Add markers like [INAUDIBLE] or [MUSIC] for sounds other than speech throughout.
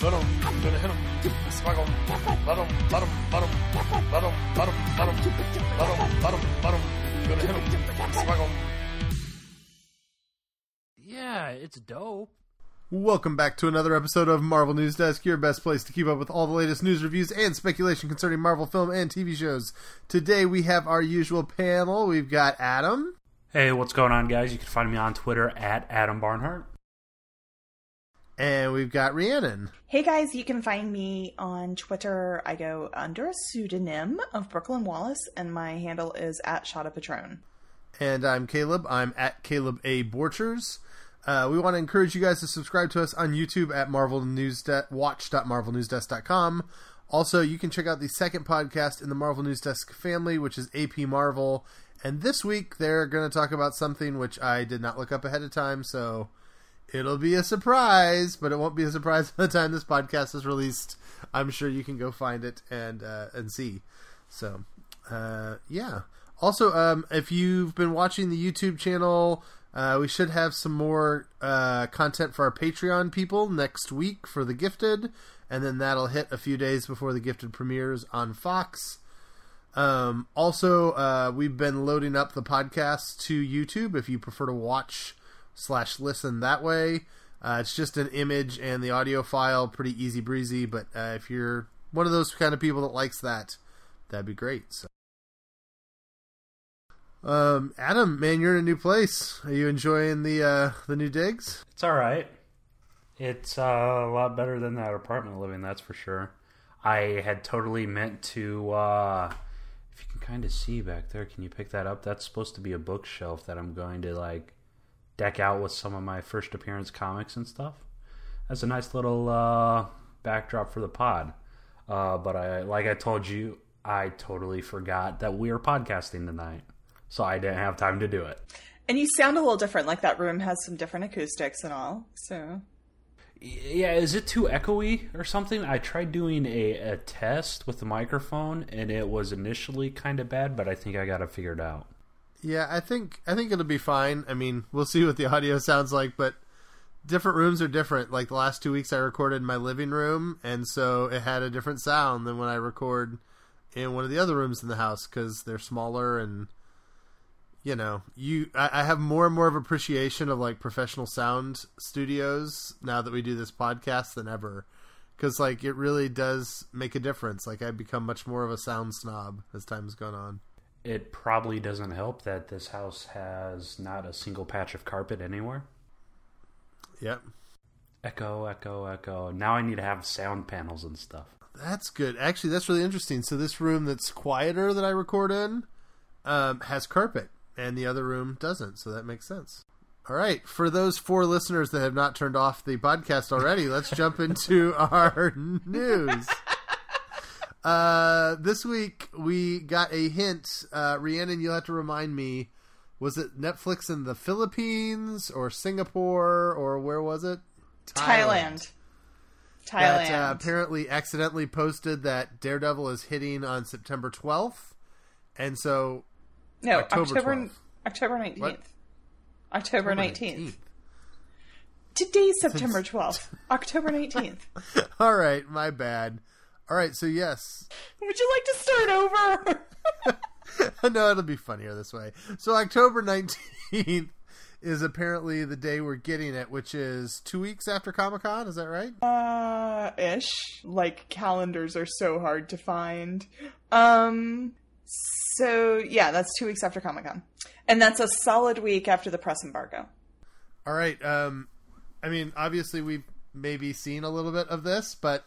Let 'em, gonna hit 'em, smack 'em, let 'em, let 'em, let 'em, let 'em, let 'em, let 'em, let 'em, let 'em, let 'em, gonna hit 'em, smack 'em. Yeah, it's dope. Welcome back to another episode of Marvel News Desk, your best place to keep up with all the latest news, reviews, and speculation concerning Marvel film and TV shows. Today we have our usual panel. We've got Adam, Hey, what's going on, guys? You can find me on Twitter at Adam Barnhart. And we've got Rhiannon. Hey guys, you can find me on Twitter. I go under a pseudonym of Brooklyn Wallace, and my handle is at Shot Patron. And I'm Caleb. I'm at Caleb A. Borchers. Uh, we want to encourage you guys to subscribe to us on YouTube at Marvel News De- watch.marvelnewsdesk.com. Also, you can check out the second podcast in the Marvel News Desk family, which is AP Marvel. And this week, they're going to talk about something which I did not look up ahead of time, so it'll be a surprise, but it won't be a surprise [LAUGHS] by the time this podcast is released. I'm sure you can go find it and uh, and see. So, uh, yeah. Also, um, if you've been watching the YouTube channel, uh, we should have some more uh, content for our Patreon people next week for The Gifted, and then that'll hit a few days before The Gifted premieres on Fox. Um, also, uh, we've been loading up the podcast to YouTube if you prefer to watch slash listen that way. Uh, it's just an image and the audio file, pretty easy breezy. But uh, if you're one of those kind of people that likes that, that'd be great. So, um, Adam, man, you're in a new place. Are you enjoying the uh, the new digs? It's all right. It's uh, a lot better than that apartment living, that's for sure. I had totally meant to. Uh, if you can kind of see back there, can you pick that up? That's supposed to be a bookshelf that I'm going to like deck out with some of my first appearance comics and stuff. That's a nice little uh, backdrop for the pod. Uh, but I, like I told you, I totally forgot that we are podcasting tonight, so I didn't have time to do it. And you sound a little different. Like that room has some different acoustics and all. So Yeah, is it too echoey or something? I tried doing a, a test with the microphone and it was initially kind of bad, but I think I got it figured out. Yeah, I think I think it'll be fine. I mean, we'll see what the audio sounds like, but different rooms are different. Like the last two weeks, I recorded in my living room, and so it had a different sound than when I record in one of the other rooms in the house because they're smaller and you know you I, I have more and more of appreciation of like professional sound studios now that we do this podcast than ever because like it really does make a difference like i become much more of a sound snob as time has gone on It probably doesn't help that this house has not a single patch of carpet anywhere. yep Echo, echo, echo. Now I need to have sound panels and stuff. That's good. Actually, that's really interesting. So this room that's quieter that I record in um, has carpet, and the other room doesn't. So that makes sense. All right, for those four listeners that have not turned off the podcast already, let's jump into [LAUGHS] our news. Uh, this week we got a hint. Uh, Rhiannon, you'll have to remind me. Was it Netflix in the Philippines or Singapore or where was it? Thailand. Thailand. that uh, apparently accidentally posted that Daredevil is hitting on September 12th, and so no, October October 12th. October nineteenth. What? October nineteenth. Today's September twelfth. [LAUGHS] October nineteenth. All right, my bad. All right, so yes, Would you like to start over? [LAUGHS] no, it'll be funnier this way. So October 19th [LAUGHS] is apparently the day we're getting it, which is two weeks after Comic Con. Is that right? uh, ish. Like calendars are so hard to find. Um. So yeah, that's two weeks after Comic Con, and that's a solid week after the press embargo. All right. Um, I mean, obviously we've maybe seen a little bit of this, but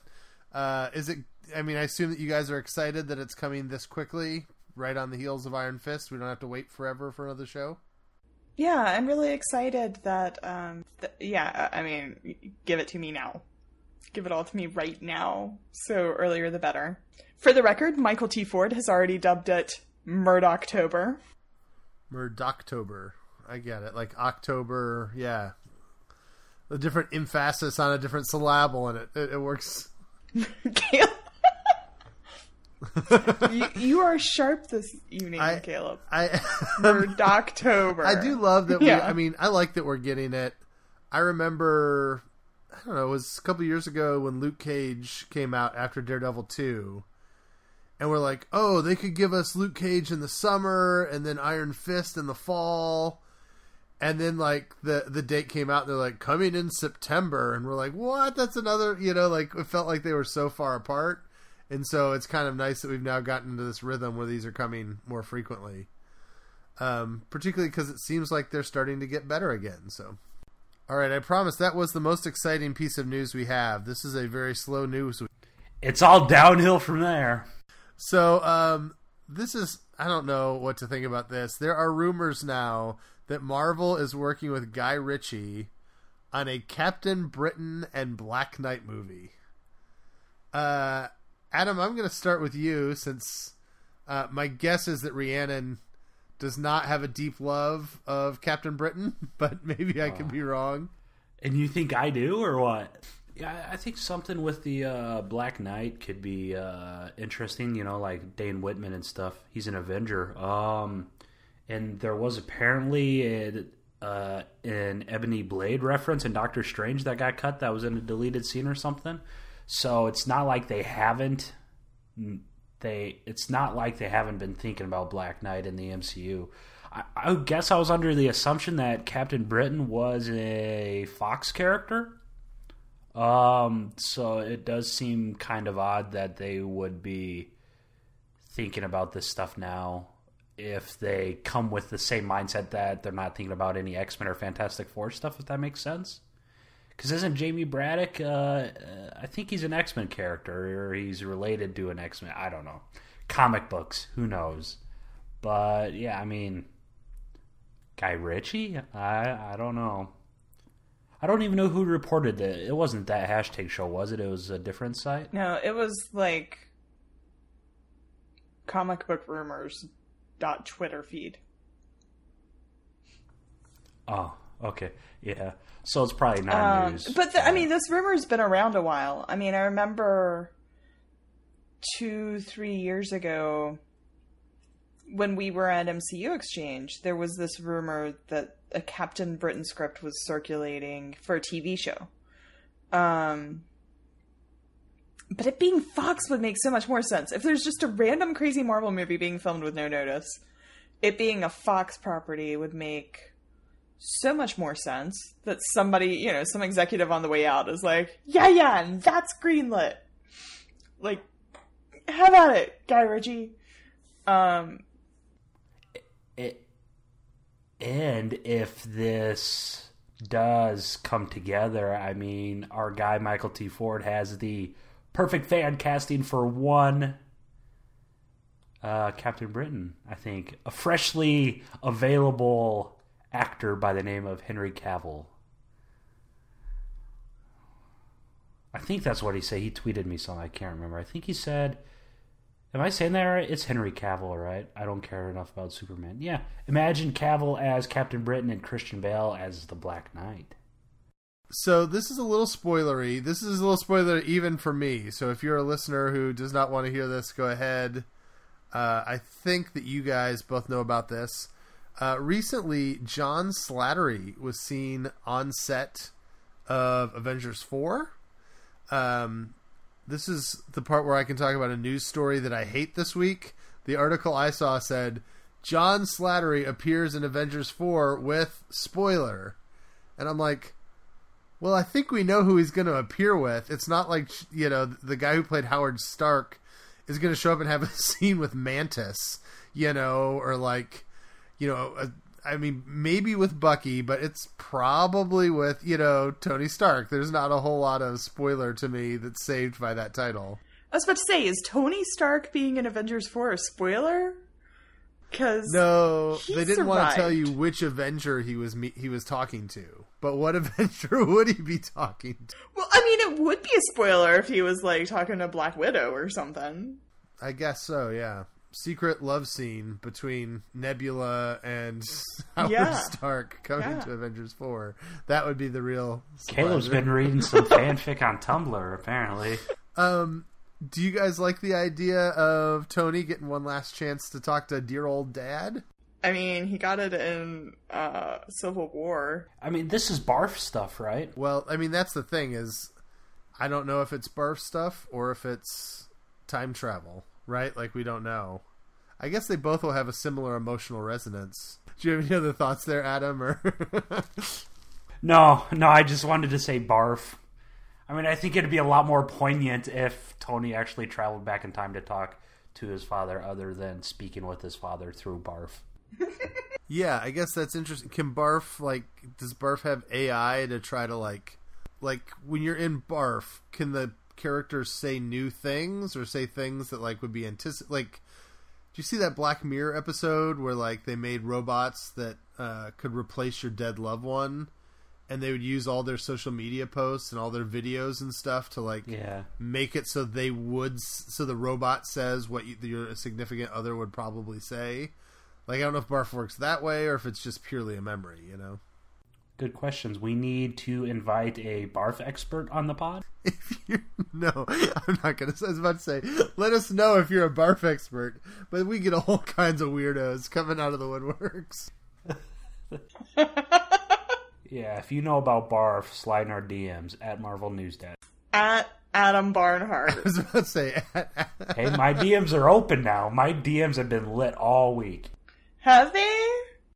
uh, is it? I mean, I assume that you guys are excited that it's coming this quickly, right on the heels of Iron Fist. We don't have to wait forever for another show. Yeah, I'm really excited that. Um. Th- yeah, I I mean, give it to me now. Give it all to me right now. So earlier the better. For the record, Michael T. Ford has already dubbed it Murdoctober. Murdoctober. I get it. Like October, yeah. A different emphasis on a different syllable in it. It, it works. [LAUGHS] Caleb. [LAUGHS] you, you are sharp this evening, I- Caleb. I [LAUGHS] Murdoctober. [LAUGHS] I do love that we Yeah. I mean, I like that we're getting it. I remember I don't know, it was a couple years ago when Luke Cage came out after Daredevil 2. And we're like, oh, they could give us Luke Cage in the summer and then Iron Fist in the fall. And then like the the date came out, and they're like coming in September, and we're like, what? That's another, you know, like it felt like they were so far apart, and so it's kind of nice that we've now gotten into this rhythm where these are coming more frequently. Um, particularly because it seems like they're starting to get better again. So, all right, I promise that was the most exciting piece of news we have. This is a very slow news. It's all downhill from there. So, um, this is I don't know what to think about this. There are rumors now that Marvel is working with Guy Ritchie on a Captain Britain and Black Knight movie. Uh, Adam, I'm going to start with you since uh, my guess is that Rhiannon does not have a deep love of Captain Britain, [LAUGHS] but maybe I could be wrong. And you think I do, or what? Yeah, I think something with the uh, Black Knight could be uh, interesting. You know, like Dane Whitman and stuff. He's an Avenger. Um, and there was apparently a, uh, an Ebony Blade reference in Doctor Strange that got cut. That was in a deleted scene or something. So it's not like they haven't. They it's not like they haven't been thinking about Black Knight in the MCU. I, guess I was under the assumption that Captain Britain was a Fox character. Um, so it does seem kind of odd that they would be thinking about this stuff now if they come with the same mindset that they're not thinking about any X Men or Fantastic Four stuff, if that makes sense. Because isn't Jamie Braddock? Uh, I think he's an X Men character, or he's related to an X Men. I don't know. Comic books, who knows? But yeah, I mean, Guy Ritchie. I I don't know. I don't even know who reported that. It wasn't that hashtag show, was it? It was a different site. No, it was like comic book rumors dot Twitter feed. Oh, okay, yeah. So it's probably not Um, news. but the, I mean, this rumor's been around a while. I mean, I remember two, three years ago when we were at MCU Exchange, there was this rumor that a Captain Britain script was circulating for a TV show. Um, but it being Fox would make so much more sense. If there's just a random crazy Marvel movie being filmed with no notice, it being a Fox property would make so much more sense that somebody, you know, some executive on the way out is like, yeah, yeah, and that's greenlit. Like, how about it, Guy Ritchie. Um, it, and if this does come together, I mean, our guy Michael T. Ford has the perfect fan casting for one uh, Captain Britain. I think a freshly available actor by the name of Henry Cavill. I think that's what he said. He tweeted me something. I can't remember. I think he said. Am I saying that right? It's Henry Cavill, right? I don't care enough about Superman. Yeah. Imagine Cavill as Captain Britain and Christian Bale as the Black Knight. So this is a little spoilery. This is a little spoiler even for me. So if you're a listener who does not want to hear this, go ahead. Uh, I think that you guys both know about this. Uh, recently, John Slattery was seen on set of Avengers 4. Um, this is the part where I can talk about a news story that I hate this week. The article I saw said John Slattery appears in Avengers 4 with spoiler. And I'm like, well, I think we know who he's going to appear with. It's not like, you know, the guy who played Howard Stark is going to show up and have a [LAUGHS] scene with Mantis, you know, or like, you know, a, I mean, maybe with Bucky, but it's probably with, you know, Tony Stark. There's not a whole lot of spoiler to me that's saved by that title. I was about to say, is Tony Stark being in Avengers 4 a spoiler? Because No, He they didn't want to tell you which Avenger he was me- he was talking to. But what [LAUGHS] Avenger would he be talking to? Well, I mean, it would be a spoiler if he was like talking to Black Widow or something. I guess so, yeah. Secret love scene between Nebula and [LAUGHS] Howard Yeah. Stark coming Yeah. to Avengers 4. That would be the real Caleb's spoiler. been reading some fanfic on Tumblr, apparently. Um do you guys like the idea of Tony getting one last chance to talk to dear old dad? I mean, he got it in uh, Civil War. I mean, this is barf stuff, right? Well, I mean, that's the thing is, I don't know if it's barf stuff or if it's time travel, right? Like we don't know. I guess they both will have a similar emotional resonance. [LAUGHS] Do you have any other thoughts there, Adam? Or [LAUGHS] No, no, I just wanted to say barf. I mean, I think it'd be a lot more poignant if Tony actually traveled back in time to talk to his father, other than speaking with his father through barf. [LAUGHS] yeah, I guess that's interesting. Can barf like does barf have AI to try to like like when you're in barf? Can the characters say new things or say things that like would be anticip like? Do you see that Black Mirror episode where like they made robots that uh, could replace your dead loved one? and they would use all their social media posts and all their videos and stuff to like Yeah. make it so they would so the robot says what you, your significant other would probably say like i don't know if barf works that way or if it's just purely a memory you know Good questions. We need to invite a barf expert on the pod. [LAUGHS] if you no i'm not gonna i was about to say let us know if you're a barf expert but we get all [LAUGHS] kinds of weirdos coming out of the woodworks [LAUGHS] Yeah, if you know about barf, slide in our DMs at Marvel News Desk. At Adam Barnhart. i was about to say Hey, my DMs are open now. My DMs have been lit all week. Have they?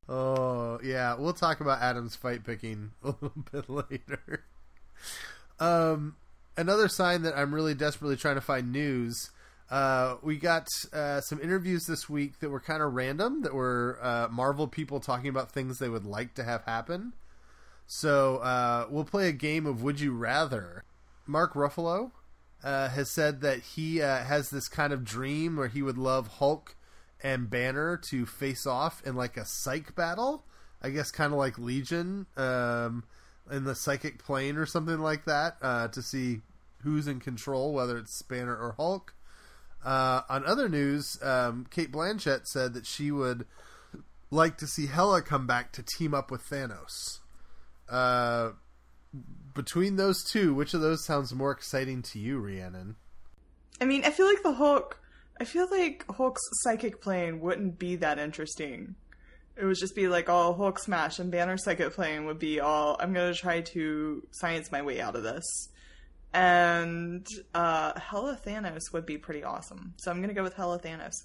Oh yeah, we'll talk about Adam's fight picking [LAUGHS] a little bit later. Um, another sign that I'm really desperately trying to find news. Uh, we got uh, some interviews this week that were kind of random, that were uh, Marvel people talking about things they would like to have happen. So uh, we'll play a game of Would You Rather. Mark Ruffalo uh, has said that he uh, has this kind of dream where he would love Hulk and Banner to face off in like a psych battle. I guess kind of like Legion um, in the psychic plane or something like that uh, to see who's in control, whether it's Banner or Hulk. Uh, on other news, um, Cate Blanchett said that she would like to see Hela come back to team up with Thanos. Uh, between those two, which of those sounds more exciting to you, Rhiannon? I mean, I feel like the Hulk. I feel like Hulk's psychic plane wouldn't be that interesting. It would just be like all Hulk smash, and Banner's psychic plane would be all I'm gonna try to science my way out of this. And uh, Hela Thanos would be pretty awesome. So I'm gonna go with Hela Thanos.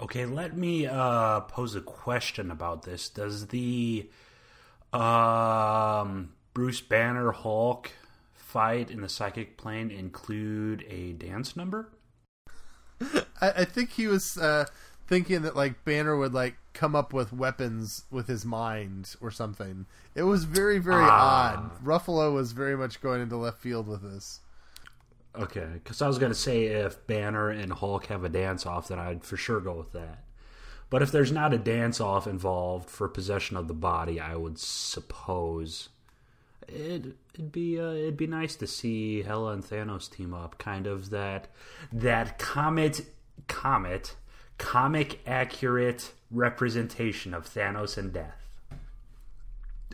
Okay, let me uh, pose a question about this. Does the um, Bruce Banner Hulk fight in the psychic plane include a dance number? [LAUGHS] I, I think he was uh, thinking that like Banner would like come up with weapons with his mind or something. It was very very Ah. odd. Ruffalo was very much going into left field with this. Okay, because I was going to say if Banner and Hulk have a dance off, then I'd for sure go with that. But if there's not a dance off involved for possession of the body, I would suppose it, it'd be uh, it'd be nice to see Hela and Thanos team up. Kind of that that comet comet comic accurate representation of Thanos and death.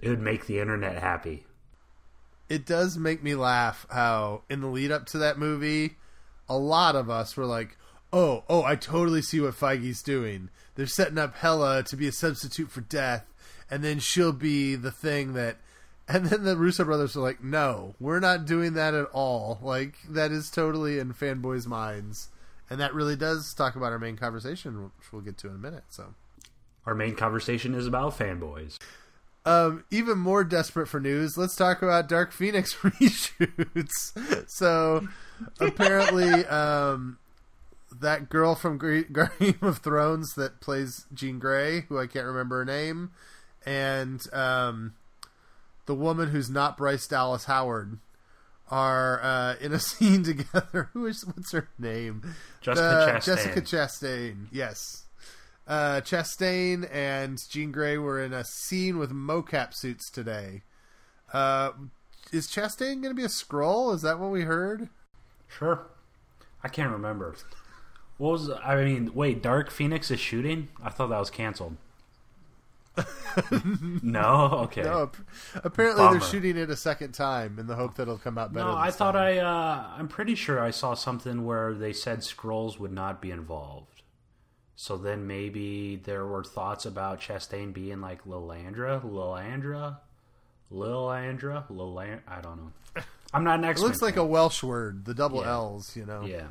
It would make the internet happy. It does make me laugh how in the lead up to that movie, a lot of us were like, "Oh, oh, I totally see what Feige's doing. They're setting up Hela to be a substitute for Death, and then she'll be the thing that." And then the Russo brothers are like, "No, we're not doing that at all. Like that is totally in fanboys' minds." And that really does talk about our main conversation, which we'll get to in a minute. So, Our main conversation is about fanboys. um, even more desperate for news, let's talk about Dark Phoenix [LAUGHS] reshoots. so, apparently, um, that girl from [LAUGHS] Game of Thrones that plays Jean Grey, who I can't remember her name, and um, the woman who's not Bryce Dallas Howard are uh, in a [LAUGHS] scene together. Who is what's her name? Jessica The- Chastain. Jessica Chastain. Yes. Uh, Chastain and Jean Grey were in a scene with mocap suits today. Uh, is Chastain going to be a Skrull? Is that what we heard? Sure. I can't remember. What was I mean? Wait, Dark Phoenix is shooting? I thought that was canceled. [LAUGHS] no, okay. No, apparently Bummer. they're shooting it a second time in the hope that it'll come out better. No, I thought time. I. Uh, I'm pretty sure I saw something where they said Skrulls would not be involved. So then maybe there were thoughts about Chastain being like Lilandra, Lilandra, Lilandra, Liland. I don't know. I'm not an It expert. looks like a Welsh word, the double Yeah. L's, you know. yeah.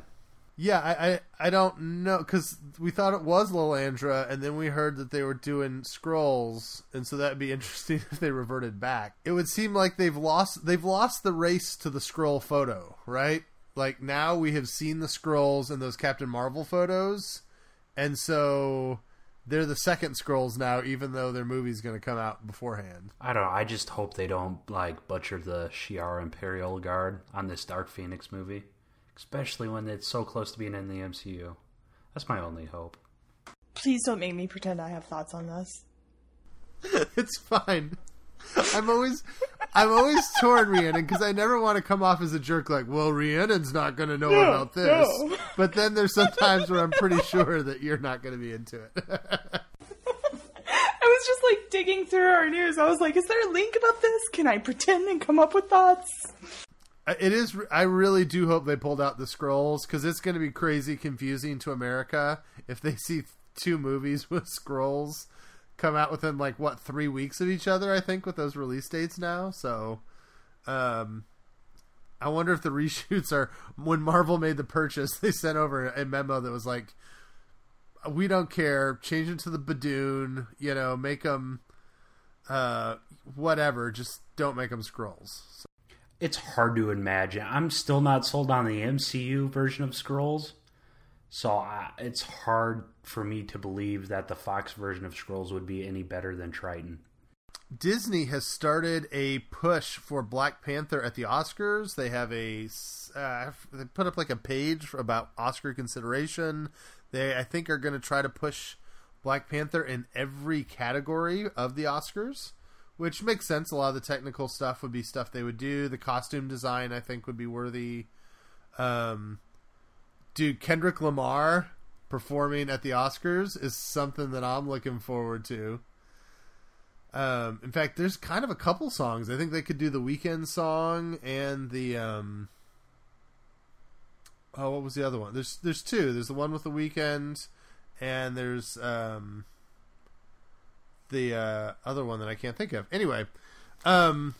Yeah, I, I, I don't know because we thought it was Lilandra, and then we heard that they were doing Skrulls, and so that'd be [LAUGHS] interesting if they reverted back. It would seem like they've lost they've lost the race to the Skrull photo, right? Like now we have seen the Skrulls and those Captain Marvel photos, and so they're the second Skrulls now, even though their movie's going to come out beforehand. I don't know. I just hope they don't like butcher the Shi'ar Imperial Guard on this Dark Phoenix movie, especially when it's so close to being in the MCU. That's my only hope. Please don't make me pretend I have thoughts on this. [LAUGHS] it's fine. I'm always, I'm always torn, Rhiannon, because I never want to come off as a jerk. Like, well, Rhiannon's not going to know about this. no. [LAUGHS] But then there's some times where I'm pretty sure that you're not going to be into it. [LAUGHS] I was just like digging through our news. I was like, is there a link about this? Can I pretend and come up with thoughts? It is. I really do hope they pulled out the Skrulls because it's going to be crazy confusing to America if they see two movies [LAUGHS] with Skrulls come out within like what three weeks of each other. I think with those release dates now. So, um, I wonder if the [LAUGHS] reshoots are when Marvel made the purchase, they sent over a memo that was like, "We don't care, change it to the Badoon, you know, make them, uh, whatever, just don't make them Skrulls." So, It's hard to imagine. I'm still not sold on the MCU version of Skrulls, so I, it's hard for me to believe that the Fox version of Skrulls would be any better than Triton. Disney has started a push for Black Panther at the Oscars. They have a uh, they put up like a page about Oscar consideration. They I think are going to try to push Black Panther in every category of the Oscars, which makes sense. A lot of the technical stuff would be stuff they would do. The costume design I think would be worthy. Um, dude, Kendrick Lamar performing at the Oscars is something that I'm looking forward to. Um, in fact, there's kind of a couple songs. I think they could do the Weeknd song and the um. Oh, what was the other one? There's there's two. There's the one with the Weeknd, and there's um. The uh, other one that I can't think of. Anyway, um,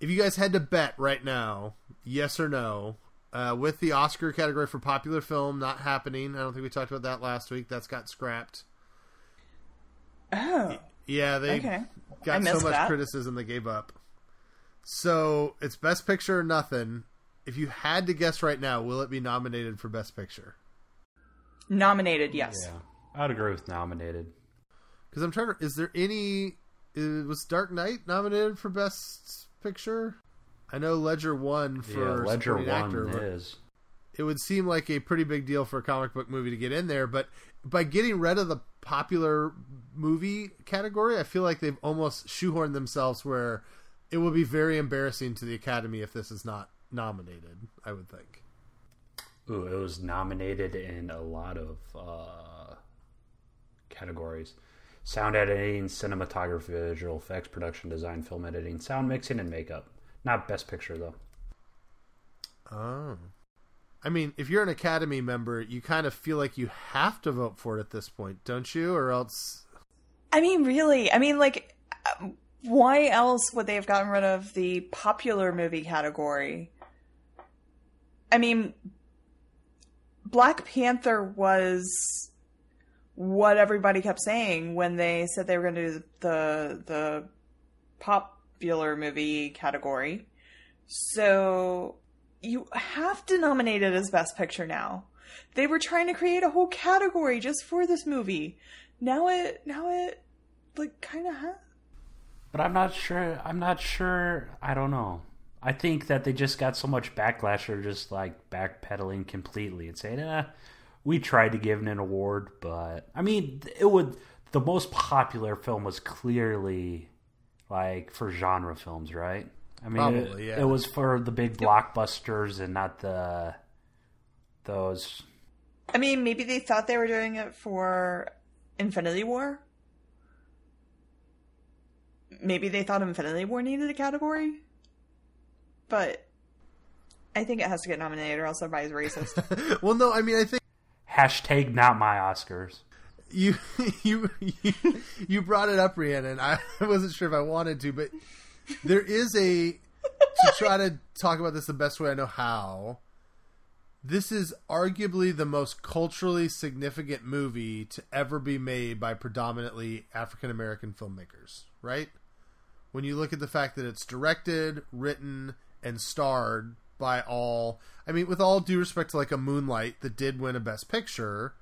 if you guys had to bet right now, yes or no, uh, with the Oscar category for popular film not happening. I don't think we talked about that last week. That's got scrapped. Oh, Yeah, they okay. Got so much that. criticism they gave up. So it's best picture or nothing. If you had to guess right now, will it be nominated for best picture? Nominated, yes. Yeah, I'd agree with nominated. Because I'm trying to. Is there any? uh, Was Dark Knight nominated for best picture? I know Ledger won for yeah, Ledger won actor, is. it would seem like a pretty big deal for a comic book movie to get in there. But by getting rid of the popular movie category, I feel like they've almost shoehorned themselves where it will be very embarrassing to the Academy if this is not nominated. I would think. Ooh, it was nominated in a lot of uh, categories: sound editing, cinematography, visual effects, production design, film editing, sound mixing, and makeup. Not best picture though. Oh. I mean, if you're an Academy member, you kind of feel like you have to vote for it at this point, don't you? Or else. I mean, really, I mean, like, um, why else would they have gotten rid of the popular movie category? I mean, Black Panther was what everybody kept saying when they said they were going to do the the popular movie category. So you have to nominate it as best picture now. They were trying to create a whole category just for this movie. Now it now it like kind of has. But I'm not sure. I'm not sure. I don't know. I think that they just got so much backlash or just like backpedaling completely and saying, eh, we tried to give it an award, but I mean, it would. The most popular film was clearly like for genre films, right? I mean, it, yeah. it was for the big blockbusters and not the those. I mean, maybe they thought they were doing it for Infinity War. Maybe they thought Infinity War needed a category. But I think it has to get nominated or else everybody's racist. [LAUGHS] well, no, I mean, I think. Hashtag not my Oscars. you [LAUGHS] you [LAUGHS] you brought it up, Rhiannon. I [LAUGHS] wasn't sure if I wanted to, but there is a to try to talk about this the best way I know how. This is arguably the most culturally significant movie to ever be made by predominantly African American filmmakers, right? When you look at the fact that it's directed, written, and starred by all, I mean, with all due respect to like a Moonlight that did win a Best Picture,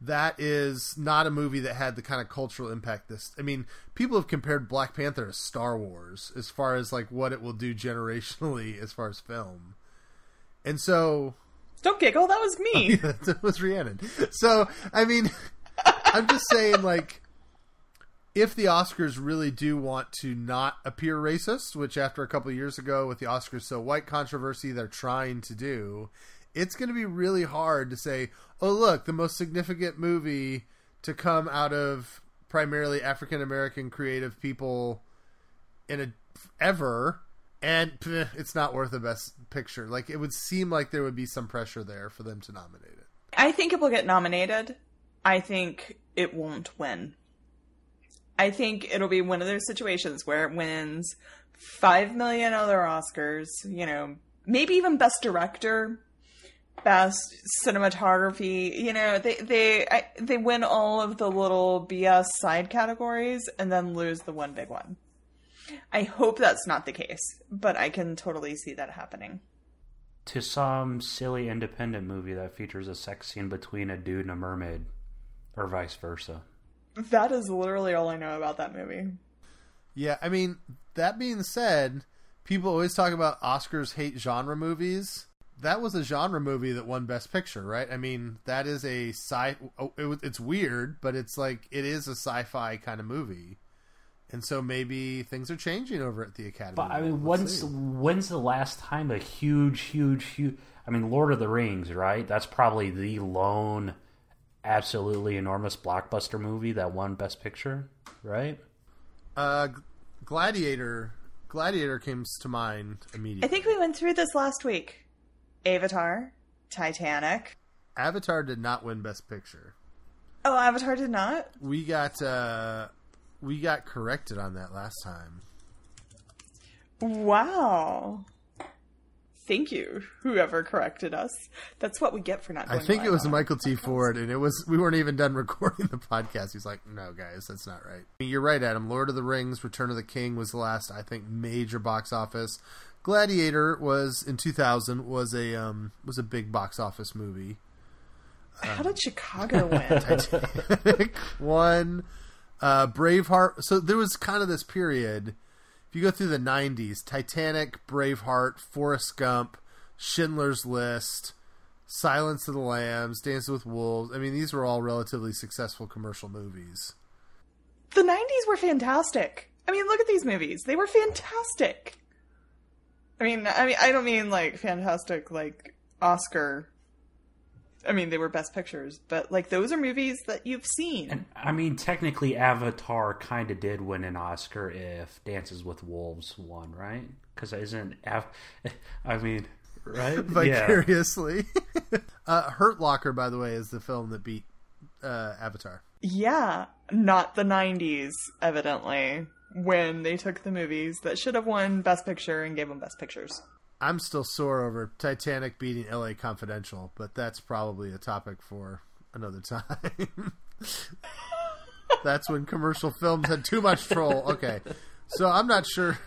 that is not a movie that had the kind of cultural impact this i mean people have compared black panther to star wars as far as like what it will do generationally as far as film and so Don't giggle. That was me. [LAUGHS] that was rhiannon so i mean [LAUGHS] i'm just saying like if the oscars really do want to not appear racist which after a couple years ago with the oscars so white controversy they're trying to do it's going to be really hard to say, oh, look, the most significant movie to come out of primarily African American creative people in a ever, and peh, it's not worth the best picture. Like it would seem like there would be some pressure there for them to nominate it. I think it will get nominated. I think it won't win. I think it'll be one of those situations where it wins five million other Oscars, you know, maybe even Best Director, Best Cinematography. You know, they they I, they win all of the little BS side categories and then lose the one big one. I hope that's not the case, but I can totally see that happening. To some silly independent movie that features a sex scene between a dude and a mermaid, or vice versa. That is literally all I know about that movie. Yeah, I mean, that being said, people always talk about Oscars hate genre movies. That was a genre movie that won Best Picture, right? I mean, that is a sci. oh, It, it's weird, but it's like it is a sci-fi kind of movie, and so maybe things are changing over at the Academy. But I mean, Let's when's when's the last time a huge, huge, huge? I mean, Lord of the Rings, right? That's probably the lone, absolutely enormous blockbuster movie that won Best Picture, right? uh, Gladiator? Gladiator comes to mind immediately. I think we went through this last week. Avatar, Titanic. Avatar did not win Best Picture. Oh, Avatar did not. We got uh, we got corrected on that last time. Wow. Thank you, whoever corrected us. That's what we get for not. I think it was Michael T. Ford, and it was we weren't even done [LAUGHS] recording the podcast. He's like, "No, guys, that's not right." You're right, Adam. Lord of the Rings: Return of the King was the last, I think, major box office. Gladiator was in 2000 was a um, was a big box office movie. How did Chicago win? [LAUGHS] Titanic [LAUGHS] won. Uh, Braveheart. So there was kind of this period. If you go through the '90s, Titanic, Braveheart, Forrest Gump, Schindler's List, Silence of the Lambs, Dance with Wolves. I mean, these were all relatively successful commercial movies. the '90s were fantastic. I mean, look at these movies; they were fantastic. I mean, I mean, I don't mean like fantastic, like Oscar. I mean, they were best pictures, but like those are movies that you've seen. I mean, technically, Avatar kind of did win an Oscar if Dances with Wolves won, right? Because isn't Av- [LAUGHS] I mean, right? [LAUGHS] Yeah. Vicariously. [LAUGHS] uh, Hurt Locker, by the way, is the film that beat uh, Avatar. Yeah, not the 90s, evidently, when they took the movies that should have won Best Picture and gave them Best Pictures. I'm still sore over Titanic beating LA Confidential, but that's probably a topic for another time. [LAUGHS] that's when commercial films had too much troll. Okay. So I'm not sure.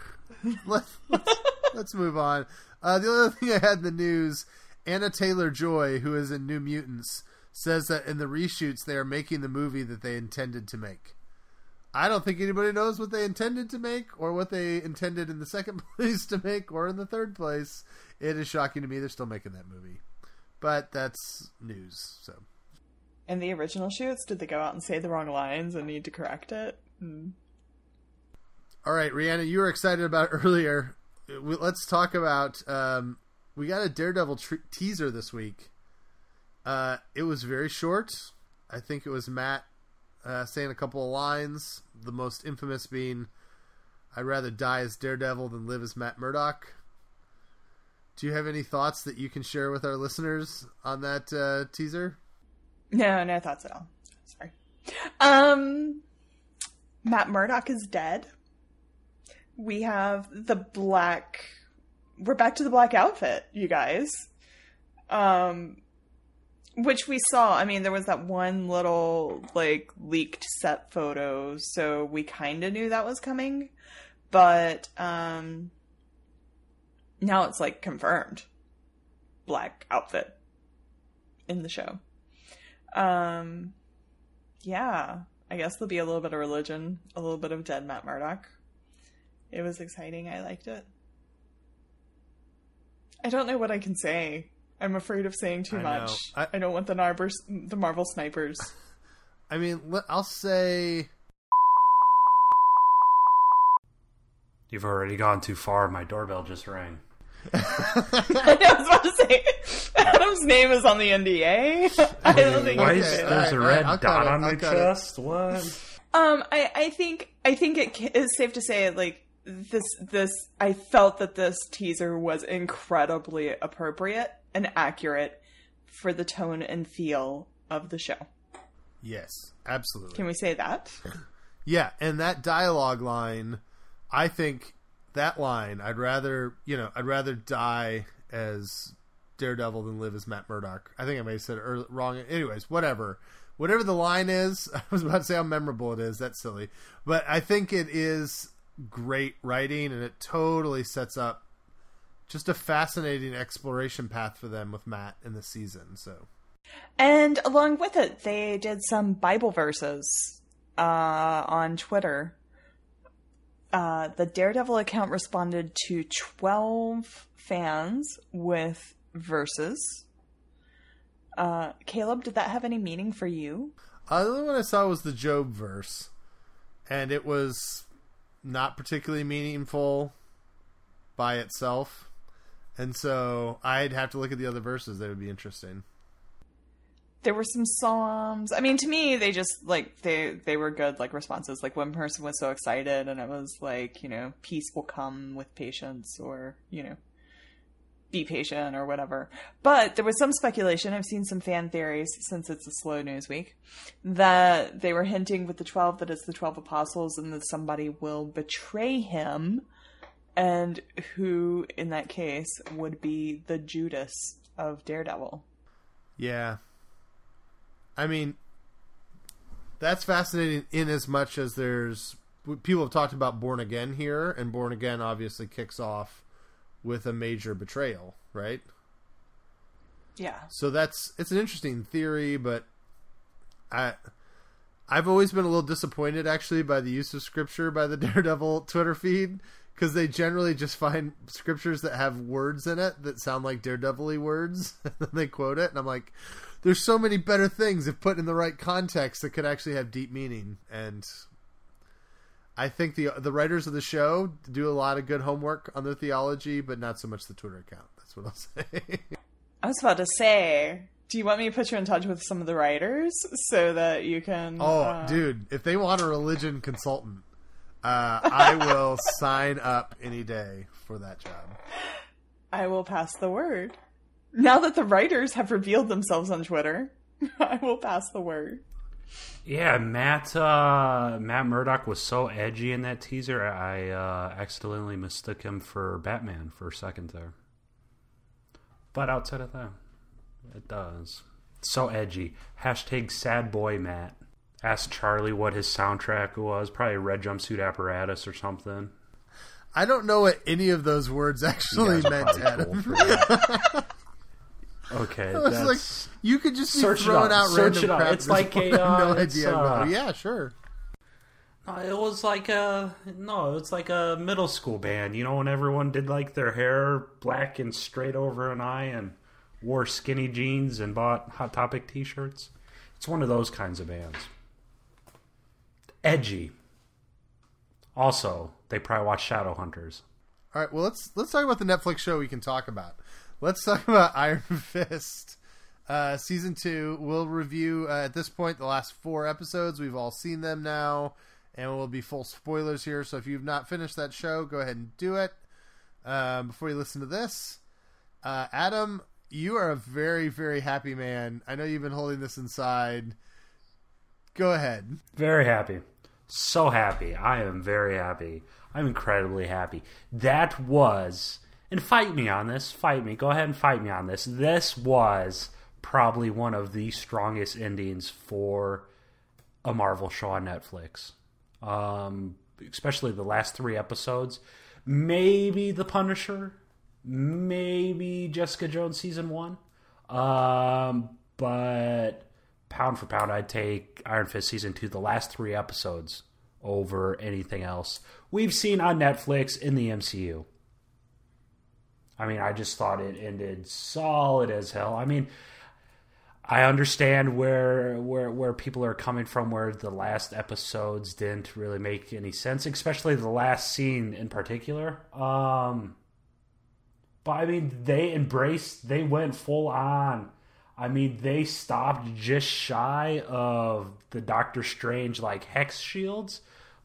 [LAUGHS] Let's, let's, let's move on. Uh, the other thing I had in the news Anya Taylor-Joy, who is in New Mutants, says that in the reshoots they are making the movie that they intended to make. I don't think anybody knows what they intended to make or what they intended in the second [LAUGHS] place to make or in the third place. It is shocking to me they're still making that movie. But that's news, so. In the original shoots, did they go out and say the wrong lines and need to correct it? Hmm. All right, Rhiannon, you were excited about [LAUGHS] earlier. Let's talk about. Um, we got a Daredevil teaser this week. Uh, it was very short. I think it was Matt uh, saying a couple of lines. The most infamous being, "I'd rather die as Daredevil than live as Matt Murdock." Do you have any thoughts that you can share with our listeners on that uh, teaser? No, no thoughts at all. Sorry. Um, Matt Murdock is dead. We have the black. We're back to the black outfit, you guys. Um, which we saw. I mean, there was that one little like leaked set photo, so we kind of knew that was coming, but um, now it's like confirmed. Black outfit in the show. Um, yeah, I guess there'll be a little bit of religion, a little bit of dead Matt Murdock. It was exciting. I liked it. I don't know what I can say. I'm afraid of saying too I much. I- I, don't want the Narbers, the Marvel snipers. [LAUGHS] I mean, I'll say You've already gone too far. My doorbell just rang. [LAUGHS] I was about to say Adam's name is on the NDA. [LAUGHS] I don't think Why is can say all that. there's a red I'll dot it, on I'll my cut it. chest? What? Um, I, I think I think it ca- is safe to say like this this I felt that this teaser was incredibly appropriate and accurate for the tone and feel of the show. yes, absolutely. Can we say that? [LAUGHS] Yeah, and that dialogue line, I think that line, I'd rather, you know, I'd rather die as Daredevil than live as Matt Murdock. I think I may have said it wrong. Anyways, whatever. Whatever the line is, [LAUGHS] I was about to say how memorable it is. That's silly. But I think it is great writing and it totally sets up just a fascinating exploration path for them with Matt in the season. So, And along with it, they did some Bible verses uh, on Twitter. Uh, the Daredevil account responded to 12 fans with verses. Uh, Caleb, did that have any meaning for you? Uh, the only one I saw was the Job verse, and it was not particularly meaningful by itself, and so I'd have to look at the other verses. That would be interesting. There were some psalms. I mean, to me, they just like they they were good like responses. Like one person was so excited, and it was like you know, peace will come with patience, or you know, be patient or whatever. But there was some speculation. I've seen some fan theories since it's a slow news week that they were hinting with the 12 that it's the 12 apostles and that somebody will betray him and who in that case would be the Judas of Daredevil. Yeah, I mean, that's fascinating in as much as there's people have talked about Born Again here, and Born Again obviously kicks off with a major betrayal, right? Yeah. So that's it's an interesting theory, but I I've always been a little disappointed actually by the use of scripture by the [LAUGHS] Daredevil Twitter feed because they generally just find scriptures that have words in it that sound like Daredevil-y words [LAUGHS] and then they quote it and I'm like there's so many better things if put in the right context that could actually have deep meaning and I think the the writers of the show do a lot of good homework on their theology, but not so much the Twitter account. That's what I'll [LAUGHS] say. I was about to say, do you want me to put you in touch with some of the writers so that you can? Oh, uh, dude, if they want a religion consultant, uh, I will sign up any day for that job. I will pass the word. Now that the writers have revealed themselves on Twitter, [LAUGHS] I will pass the word. Yeah, Matt uh, Matt Murdock was so edgy in that teaser. I uh, accidentally mistook him for Batman for a second there. But outside of that, it does. So edgy. Hashtag sad boy Matt. Asked Charlie what his soundtrack was. Probably Red Jumpsuit Apparatus or something. I don't know what any of those words actually You guys are meant, Adam. cool [LAUGHS] okay, I was that's... like, you could just be Search it throwing up. out Search random it crap. It's like point. a, I have no uh, it's, idea. uh, about. Yeah, sure. No, it was like a no, it's like a middle school band. You know, when everyone did like their hair black and straight over an eye and wore skinny jeans and bought Hot Topic T-shirts. It's one of those kinds of bands. Edgy. Also, they probably watch Shadowhunters. All right, well let's let's talk about the Netflix show we can talk about. Let's talk about [LAUGHS] Iron Fist, uh, season two. We'll review uh, at this point the last four episodes. We've all seen them now, and we'll be full spoilers here. So if you've not finished that show, go ahead and do it um, before you listen to this. Uh, Adam, you are a very very happy man. I know you've been holding this inside. Go ahead. Very happy. So happy. I am very happy. I'm incredibly happy. That was, and fight me on this. Fight me. Go ahead and fight me on this. This was probably one of the strongest endings for a Marvel show on Netflix. Um, especially the last three episodes. Maybe The Punisher. Maybe Jessica Jones season one. Um, but pound for pound, I'd take Iron Fist season two, the last three episodes, over anything else we've seen on Netflix in the MCU. I mean, I just thought it ended solid as hell. I mean, I understand where where where people are coming from where the last episodes didn't really make any sense, especially the last scene in particular. Um but I mean, they embraced, they went full on. I mean, they stopped just shy of the Doctor Strange like hex shields,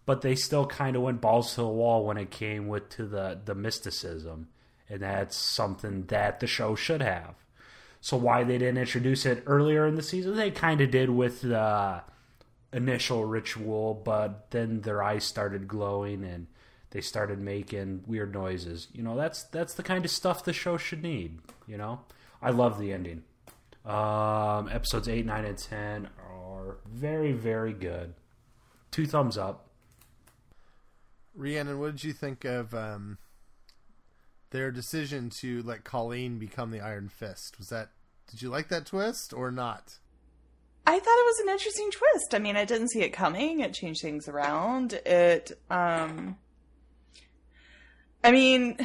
but they still kind of went balls to the wall when it came with to the the mysticism, and that's something that the show should have. So why they didn't introduce it earlier in the season? They kind of did with the initial ritual, but then their eyes started glowing and they started making weird noises. You know, that's that's the kind of stuff the show should need. You know, I love the ending. Um, episodes eight, nine, and ten are very, very good. Two thumbs up. Rhiannon, what did you think of um, their decision to let Colleen become the Iron Fist? Was that did you like that twist or not? I thought it was an interesting twist. I mean, I didn't see it coming. It changed things around. It um I mean,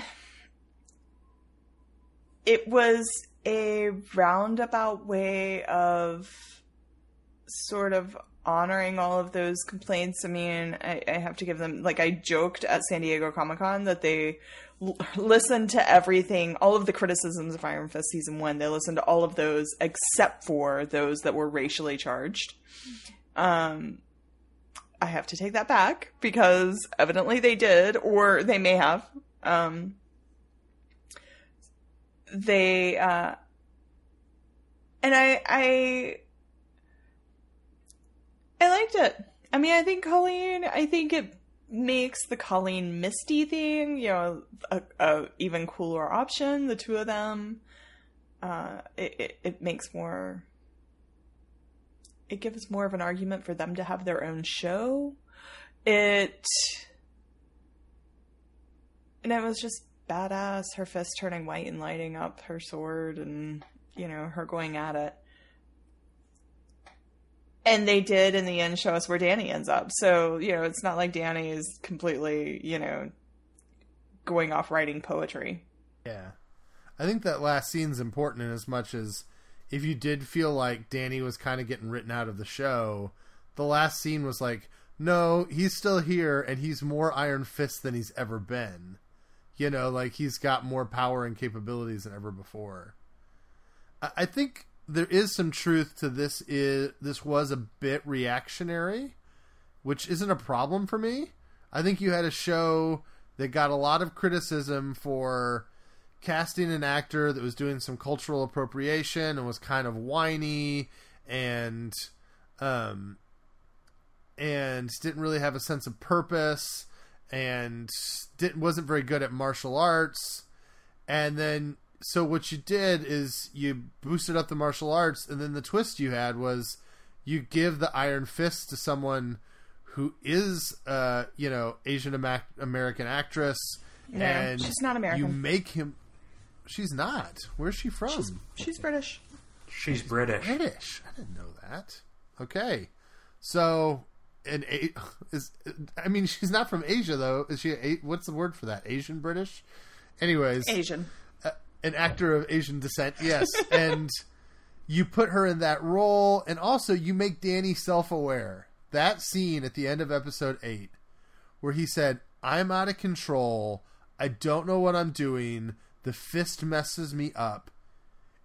it was a roundabout way of sort of honoring all of those complaints. I mean, I, I have to give them, like, I joked at San Diego Comic Con that they l- listened to everything, all of the criticisms of Iron Fist season one. They listened to all of those except for those that were racially charged. Um, I have to take that back because evidently they did, or they may have. Um, they uh, and I I I liked it. I mean, I think Colleen. I think it makes the Colleen Misty thing, you know, a, a even cooler option. The two of them. Uh, it, it it makes more. It gives more of an argument for them to have their own show. It and it was just badass. Her fist turning white and lighting up her sword, and you know her going at it. And they did in the end show us where Danny ends up. So you know it's not like Danny is completely you know going off writing poetry. Yeah, I think that last scene's important in as much as if you did feel like Danny was kind of getting written out of the show, the last scene was like, no, he's still here and he's more Iron Fist than he's ever been. You know, like he's got more power and capabilities than ever before. I, think there is some truth to this. Is this was a bit reactionary, which isn't a problem for me. I think you had a show that got a lot of criticism for casting an actor that was doing some cultural appropriation and was kind of whiny and um and didn't really have a sense of purpose and didn't wasn't very good at martial arts and then so what you did is you boosted up the martial arts and then the twist you had was you give the iron fist to someone who is uh you know asian american actress No, and she's not American. you make him she's not where's she from She's she's British. She's British. British. I didn't know that. Okay, so and A- [LAUGHS] is I mean she's not from Asia though. Is she? A- what's the word for that? Asian British. Anyways, Asian. uh, an actor of Asian descent. Yes, [LAUGHS] and you put her in that role, and also you make Danny self-aware. That scene at the end of episode eight, where he said, "I'm out of control. I don't know what I'm doing. The fist messes me up."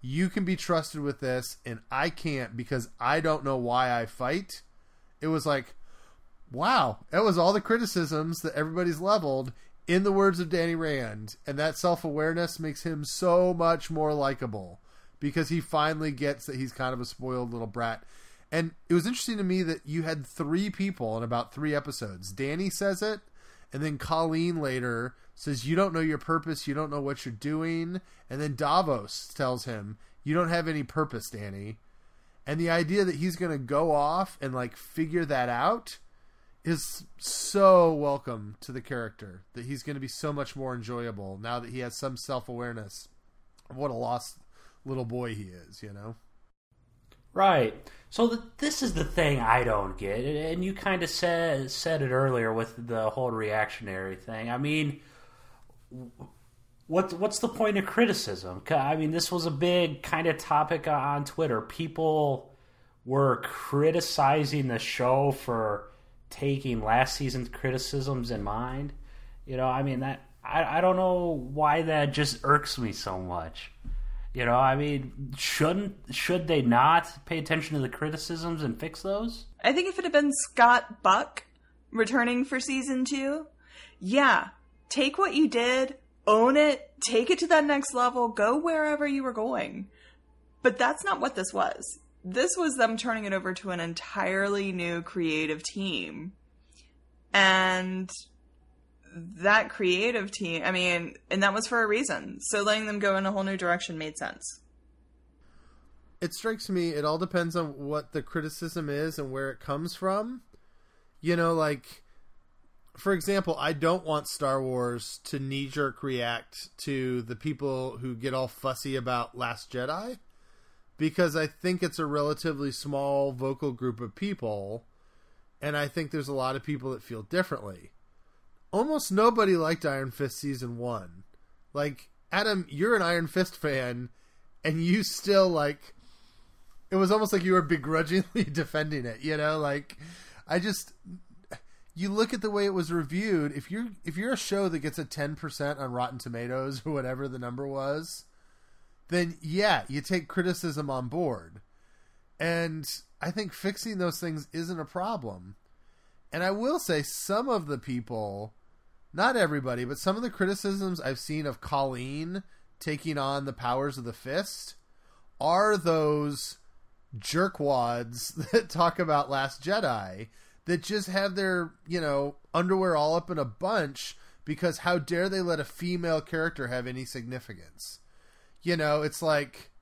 you can be trusted with this and I can't because I don't know why I fight. It was like, wow, that was all the criticisms that everybody's leveled in the words of Danny Rand. And that self awareness makes him so much more likable because he finally gets that he's kind of a spoiled little brat. And it was interesting to me that you had three people in about three episodes. Danny says it, and then Colleen later says, You don't know your purpose, you don't know what you're doing. And then Davos tells him, You don't have any purpose, Danny. And the idea that he's going to go off and like figure that out is so welcome to the character that he's going to be so much more enjoyable now that he has some self-awareness of what a lost little boy he is, you know. Right. So the, this is the thing I don't get, and you kind of said said it earlier with the whole reactionary thing. I mean, what what's the point of criticism? I mean, this was a big kind of topic on Twitter. People were criticizing the show for taking last season's criticisms in mind. You know, I mean that I I don't know why that just irks me so much. You know, I mean, shouldn't should they not pay attention to the criticisms and fix those? I think if it had been Scott Buck returning for season two, yeah, take what you did, own it, take it to that next level, go wherever you were going. But that's not what this was. This was them turning it over to an entirely new creative team. And that creative team, I mean, and that was for a reason. So letting them go in a whole new direction made sense. It strikes me it all depends on what the criticism is and where it comes from. You know, like for example, I don't want Star Wars to knee jerk react to the people who get all fussy about Last Jedi because I think it's a relatively small vocal group of people and I think there's a lot of people that feel differently almost nobody liked Iron Fist season one. Like Adam, you're an Iron Fist fan, and you still like. It was almost like you were begrudgingly [LAUGHS] defending it. You know, like I just you look at the way it was reviewed. If you're if you're a show that gets a ten percent on Rotten Tomatoes or whatever the number was, then yeah, you take criticism on board. And I think fixing those things isn't a problem. And I will say some of the people not everybody, but some of the criticisms I've seen of Colleen taking on the powers of the fist are those jerkwads [LAUGHS] that talk about Last Jedi that just have their, you know, underwear all up in a bunch because how dare they let a female character have any significance? You know, it's like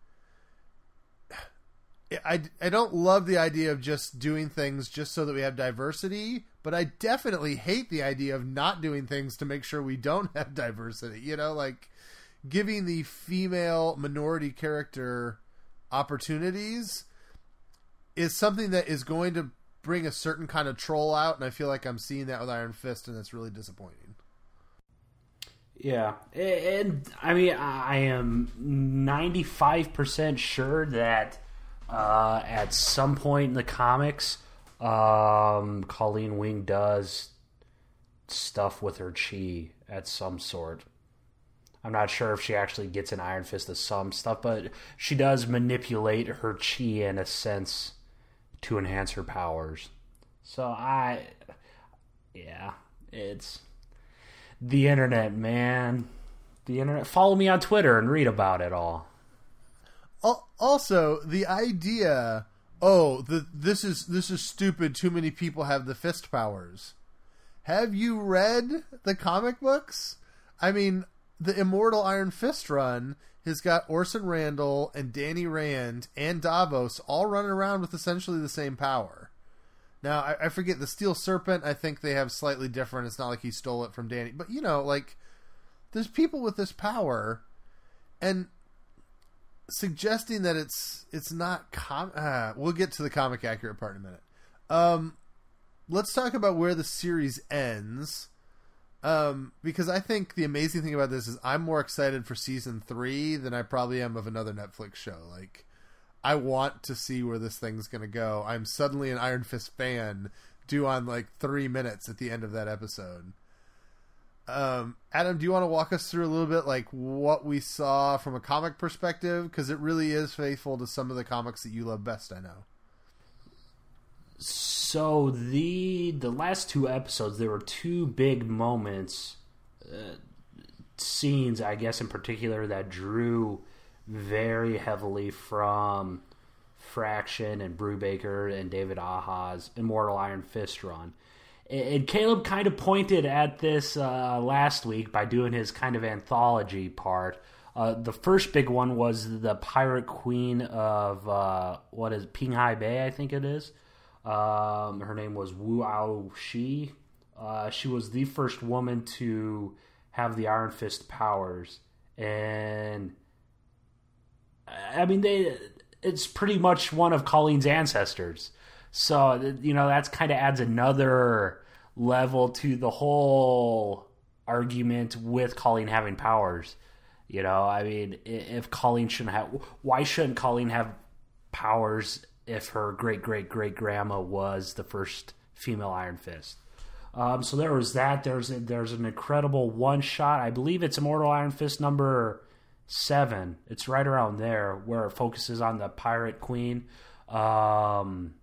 I, I don't love the idea of just doing things just so that we have diversity, but I definitely hate the idea of not doing things to make sure we don't [LAUGHS] have diversity. You know, like giving the female minority character opportunities is something that is going to bring a certain kind of troll out, and I feel like I'm seeing that with Iron Fist, and it's really disappointing. Yeah, and I mean, I am 95% sure that uh, at some point in the comics, um, Colleen Wing does stuff with her chi at some sort. I'm not sure if she actually gets an Iron Fist of some stuff, but she does manipulate her chi in a sense to enhance her powers. So I, yeah, it's the internet, man. The internet. Follow me on Twitter and read about it all. Also, the idea, oh, the, this is this is stupid. Too many people have the fist powers. Have you read the comic books? I mean, the Immortal Iron Fist run has got Orson Randall and Danny Rand and Davos all running around with essentially the same power. Now, I, I, forget the Steel Serpent. I think they have slightly different. It's not like he stole it from Danny, but you know, like there's people with this power, and suggesting that it's it's not com. Uh, we'll get to the comic accurate part in a minute. Um, let's talk about where the series ends. Um, because I think the amazing thing about this is I'm more excited for season three than I probably am of another Netflix show. Like, I want to see where this thing's gonna go. I'm suddenly an Iron Fist fan, due on like three minutes at the end of that episode. Um, Adam, do you want to walk us through a little bit like what we saw from a comic perspective? Because it really is faithful to some of the comics that you love best. I know. So the the last two episodes, there were two big moments, uh, scenes, I guess in particular, that drew very heavily from Fraction and Brubaker and David Aja's Immortal Iron Fist run. And Caleb kind of pointed at this uh, last week by doing his kind of anthology part. Uh, the first big one was the Pirate Queen of uh, what is Pinghai Bay, I think it is. Um, her name was Wu Ao Shi. Uh, she was the first woman to have the Iron Fist powers, and I mean they. It's pretty much one of Colleen's ancestors. So you know that's kind of adds another level to the whole argument with Colleen having powers. You know, I mean, if Colleen shouldn't have, why shouldn't Colleen have powers if her great great great grandma was the first female Iron Fist? Um, so there was that. There's there's an incredible one shot. I believe it's Immortal Iron Fist number seven. It's right around there where it focuses on the Pirate Queen. Um,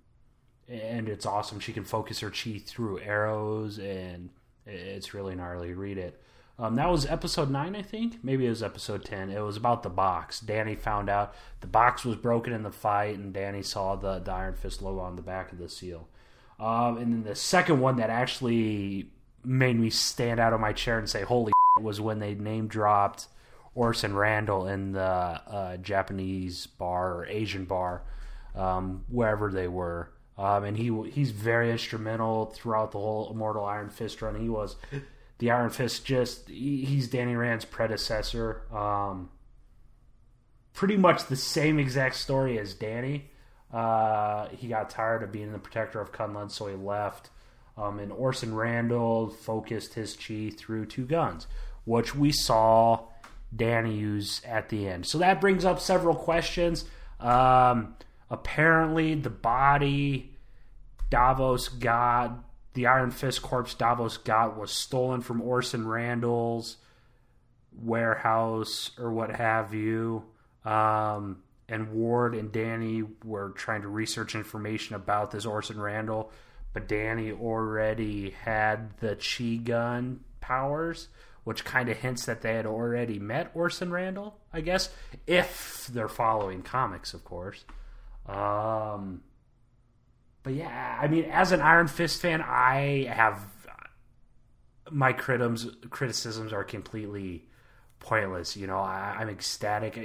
and it's awesome. She can focus her chi through arrows, and it's really gnarly. Read it. Um, that was episode nine, I think. Maybe it was episode ten. It was about the box. Danny found out the box was broken in the fight, and Danny saw the, the Iron Fist logo on the back of the seal. Um, and then the second one that actually made me stand out of my chair and say "Holy!" [LAUGHS] was when they name dropped Orson Randall in the uh, Japanese bar or Asian bar, um, wherever they were. Um, and he he's very instrumental throughout the whole Immortal Iron Fist run. He was the Iron Fist. Just he, he's Danny Rand's predecessor. Um, pretty much the same exact story as Danny. Uh, he got tired of being the protector of Kunlun, so he left. Um, and Orson Randall focused his chi through two guns, which we saw Danny use at the end. So that brings up several questions. Um, apparently the body Davos got, the Iron Fist corpse Davos got, was stolen from Orson Randall's warehouse or what have you. Um, and Ward and Danny were trying to research information about this Orson Randall, but Danny already had the Chi gun powers, which kind of hints that they had already met Orson Randall, I guess, if they're following comics, of course. Um, but yeah, I mean, as an Iron Fist fan, I have my criticisms criticisms are completely pointless. You know, I, am ecstatic.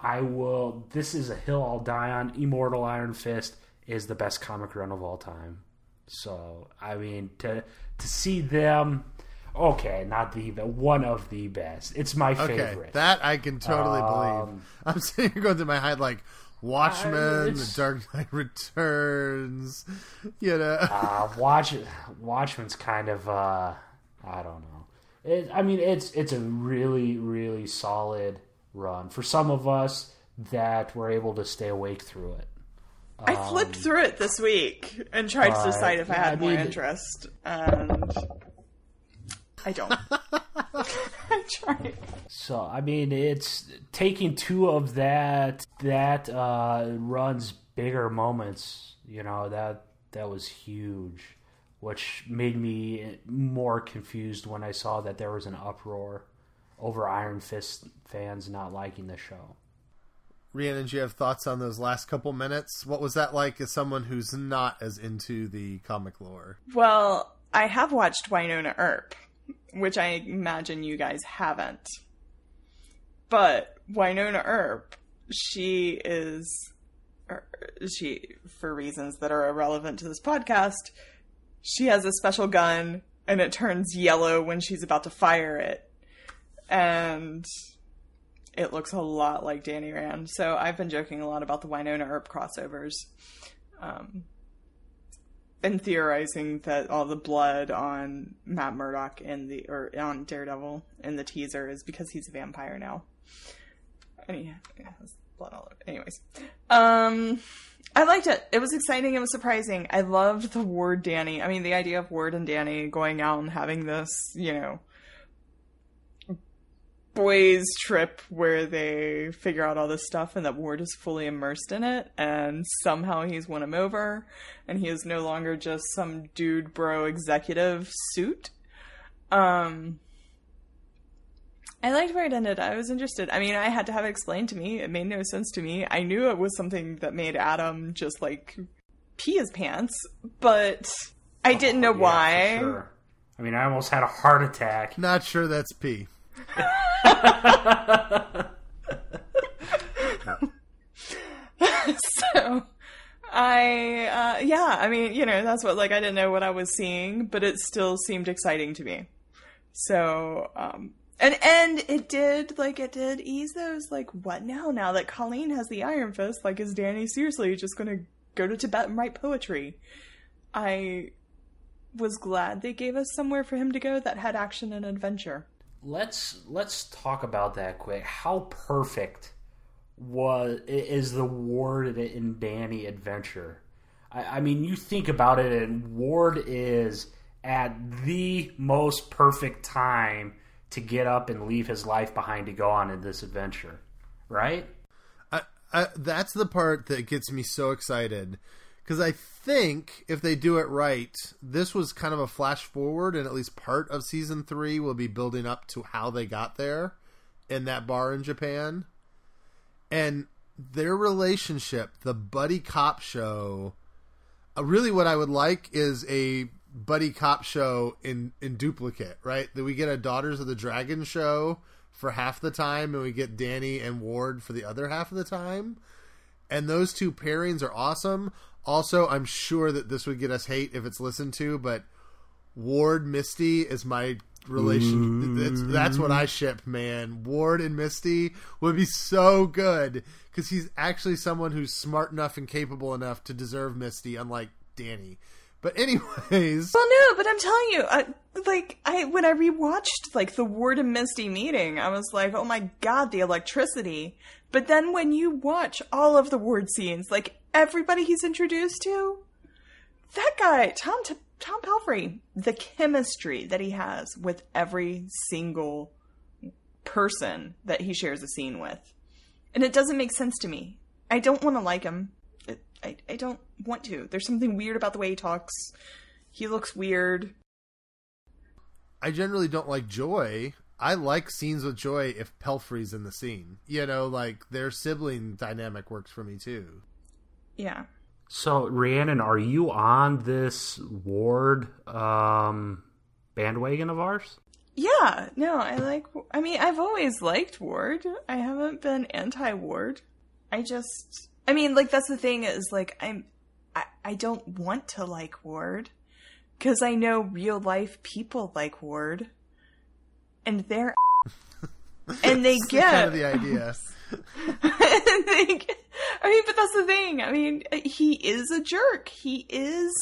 I will. This is a hill I'll die on. Immortal Iron Fist is the best comic run of all time. So I mean, to to see them. Okay, not the but one of the best. It's my okay, favorite. That I can totally um, believe. [LAUGHS] I'm sitting here going through my head like, Watchmen, The Dark Knight Returns. You know, uh, Watch Watchmen's kind of uh, I don't know. It, I mean, it's it's a really really solid run for some of us that were able to stay awake through it. Um, I flipped through it this week and tried to decide if I had I mean, more interest, and I don't. [LAUGHS] I tried. So I mean, it's taking two of that that uh, runs bigger moments. You know that that was huge, which made me more confused when I saw that there was an uproar over Iron Fist fans not liking the show. Rhiannon, do you have thoughts on those last couple minutes? What was that like as someone who's not as into the comic lore? Well, I have watched Wynonna Earp, which I imagine you guys haven't. But Wynonna Earp, she is er, she for reasons that are irrelevant to this podcast, she has a special gun and it turns yellow when she's about to fire it. And it looks a lot like Danny Rand. So I've been joking a lot about the Wynonna Earp crossovers. Um, been theorizing that all the blood on Matt Murdock in the or on Daredevil in the teaser is because he's a vampire now. And he has blood all over. Anyways, um, I liked it. It was exciting. It was surprising. I loved the Ward Danny. I mean, the idea of Ward and Danny going out and having this, you know, boys trip where they figure out all this stuff and that Ward is fully immersed in it and somehow he's won him over and he is no longer just some dude bro executive suit. Um I liked where it ended. I was interested. I mean, I had to have it explained to me. It made no sense to me. I knew it was something that made Adam just like pee his pants, but I didn't know Yeah, why. sure. I mean, I almost had a heart attack. Not sure that's P. [LAUGHS] so I, uh, yeah, I mean, you know, that's what, like, I didn't know what I was seeing, but it still seemed exciting to me. So, um, and, and it did, like, it did ease those, like, what now? Now that Colleen has the Iron Fist, like, is Danny seriously just gonna go to Tibet and write poetry? I was glad they gave us somewhere for him to go that had action and adventure. Let's let's talk about that quick. How perfect was is the Ward and Danny adventure? I, I mean, you think about it, and Ward is at the most perfect time to get up and leave his life behind to go on in this adventure, right? I, I, that's the part that gets me so excited because I think if they do it right, this was kind of a flash forward, and at least part of season three will be building up to how they got there in that bar in Japan, and their relationship, the buddy cop show. Uh, really, what I would like is a buddy cop show in in duplicate, right? That we get a Daughters of the Dragon show for half the time, and we get Danny and Ward for the other half of the time. And those two pairings are awesome. Also, I'm sure that this would get us hate if it's listened to, but Ward Misty is my relation. That's, that's what I ship, man. Ward and Misty would be so good because he's actually someone who's smart enough and capable enough to deserve Misty, unlike Danny. But anyways, Well, no, but I'm telling you, I, like I when I rewatched like the Ward and Misty meeting, I was like, oh my god, the electricity. But then when you watch all of the Ward scenes, like everybody he's introduced to, that guy, Tom Tom Pelphrey, the chemistry that he has with every single person that he shares a scene with, and it doesn't make sense to me. I don't want to like him. I I don't want to. There's something weird about the way he talks. He looks weird. I generally don't like Joy. I like scenes with Joy if Pelphrey's in the scene. You know, like their sibling dynamic works for me too. Yeah. So, Rhiannon, are you on this Ward um, bandwagon of ours? Yeah, no, I like. I mean, I've always liked Ward. I haven't been anti-Ward. I just, I mean, like that's the thing is like I'm, I, I don't want to like Ward because I know real life people like Ward, and they're [LAUGHS] and they That's get kind of the idea. [LAUGHS] I think- I mean, but that's the thing. I mean, he is a jerk. He is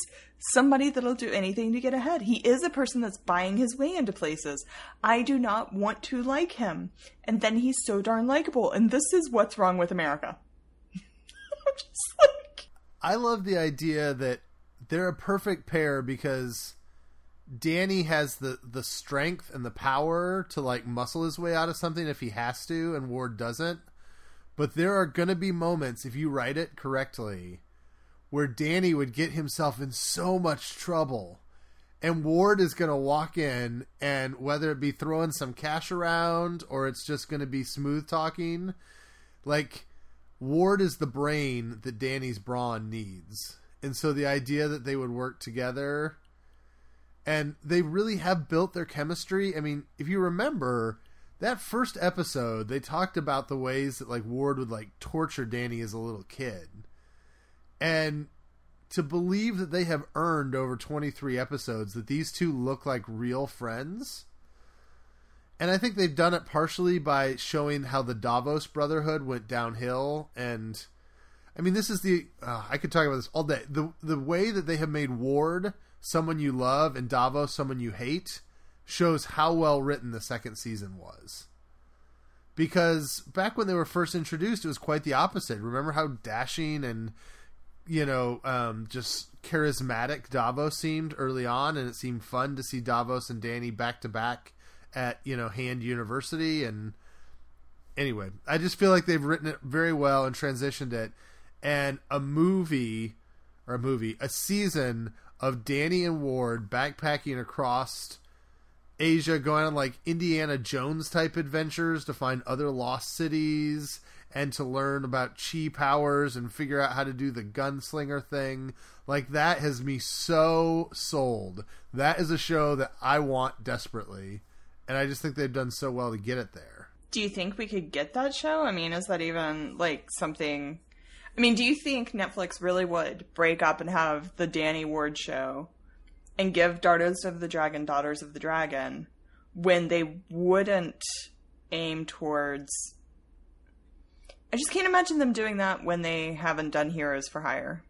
somebody that'll do anything to get ahead. He is a person that's buying his way into places. I do not want to like him. And then he's so darn likable. And this is what's wrong with America. [LAUGHS] Like, I love the idea that they're a perfect pair because Danny has the the strength and the power to like muscle his way out of something if he has to, and Ward doesn't. But there are going to be moments if you write it correctly where Danny would get himself in so much trouble. And Ward is going to walk in, and whether it be throwing some cash around or it's just going to be smooth talking, like Ward is the brain that Danny's brawn needs. And so the idea that they would work together and they really have built their chemistry. I mean, if you remember that first episode, they talked about the ways that like Ward would like torture Danny as a little kid. And to believe that they have earned over 23 episodes that these two look like real friends. And I think they've done it partially by showing how the Davos Brotherhood went downhill and I mean this is the uh, I could talk about this all day. The the way that they have made Ward someone you love and Davos someone you hate shows how well written the second season was. Because back when they were first introduced it was quite the opposite. Remember how dashing and you know, um, just charismatic Davos seemed early on, and it seemed fun to see Davos and Danny back to back at you know Hand University. And anyway, I just feel like they've written it very well and transitioned it. And a movie, or a movie, a season of Danny and Ward backpacking across Asia, going on like Indiana Jones type adventures to find other lost cities and to learn about chi powers and figure out how to do the gunslinger thing. Like that has me so sold. That is a show that I want desperately, and I just think they've done so well to get it there. Do you think we could get that show? I mean, is that even like something? I mean, do you think Netflix really would break up and have the Danny Ward show and give Daughters of the Dragon, Daughters of the Dragon, when they wouldn't aim towards. I just can't imagine them doing that when they haven't done Heroes for Hire.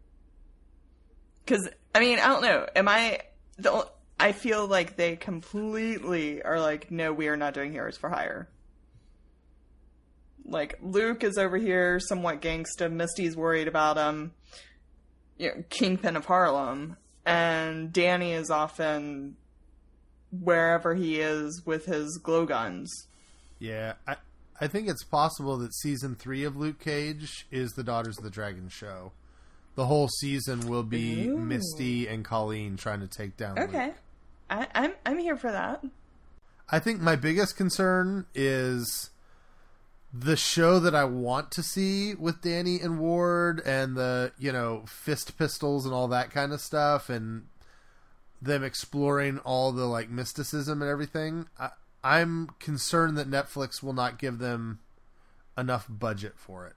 Because, I mean, I don't know. Am I. The, I feel like they completely are like, no, we are not doing Heroes for Hire. Like, Luke is over here, somewhat gangsta. Misty's worried about him. You know, Kingpin of Harlem and Danny is often wherever he is with his glow guns. Yeah, I I think it's possible that season three of Luke Cage is the Daughters of the Dragon show. The whole season will be Ooh. Misty and Colleen trying to take down. Luke. Okay, I, I'm I'm here for that. I think my biggest concern is the show that I want to see with Danny and Ward and the, you know, fist pistols and all that kind of stuff and them exploring all the like mysticism and everything. I, I'm concerned that Netflix will not give them enough budget for it.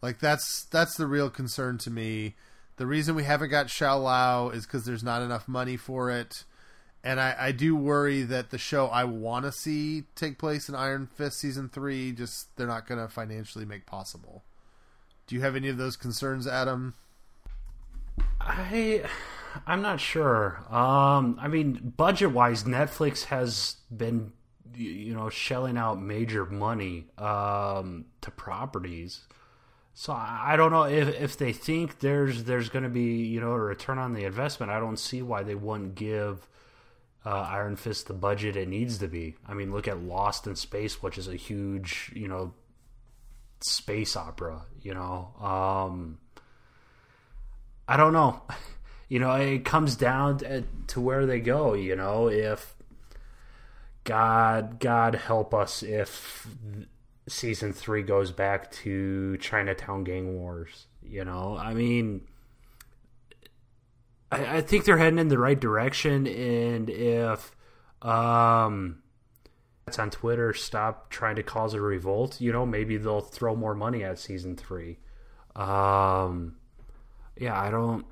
Like that's that's the real concern to me. The reason we haven't got Shou-Lao is because there's not enough money for it and I, I do worry that the show I want to see take place in Iron Fist season three, just they're not going to financially make possible. Do you have any of those concerns, Adam? I I'm not sure. Um, I mean, budget wise, Netflix has been you know shelling out major money um, to properties. So I don't know if if they think there's there's going to be you know a return on the investment. I don't see why they wouldn't give uh, Iron Fist the budget it needs to be. I mean, look at Lost in Space, which is a huge you know space opera. You know, um, I don't know. [LAUGHS] You know, it comes down to, to where they go. You know, if God, God help us if season three goes back to Chinatown gang wars. You know, I mean, I, I think they're heading in the right direction, and if um, it's on Twitter, stop trying to cause a revolt. You know, maybe they'll throw more money at season three. Um, yeah, I don't.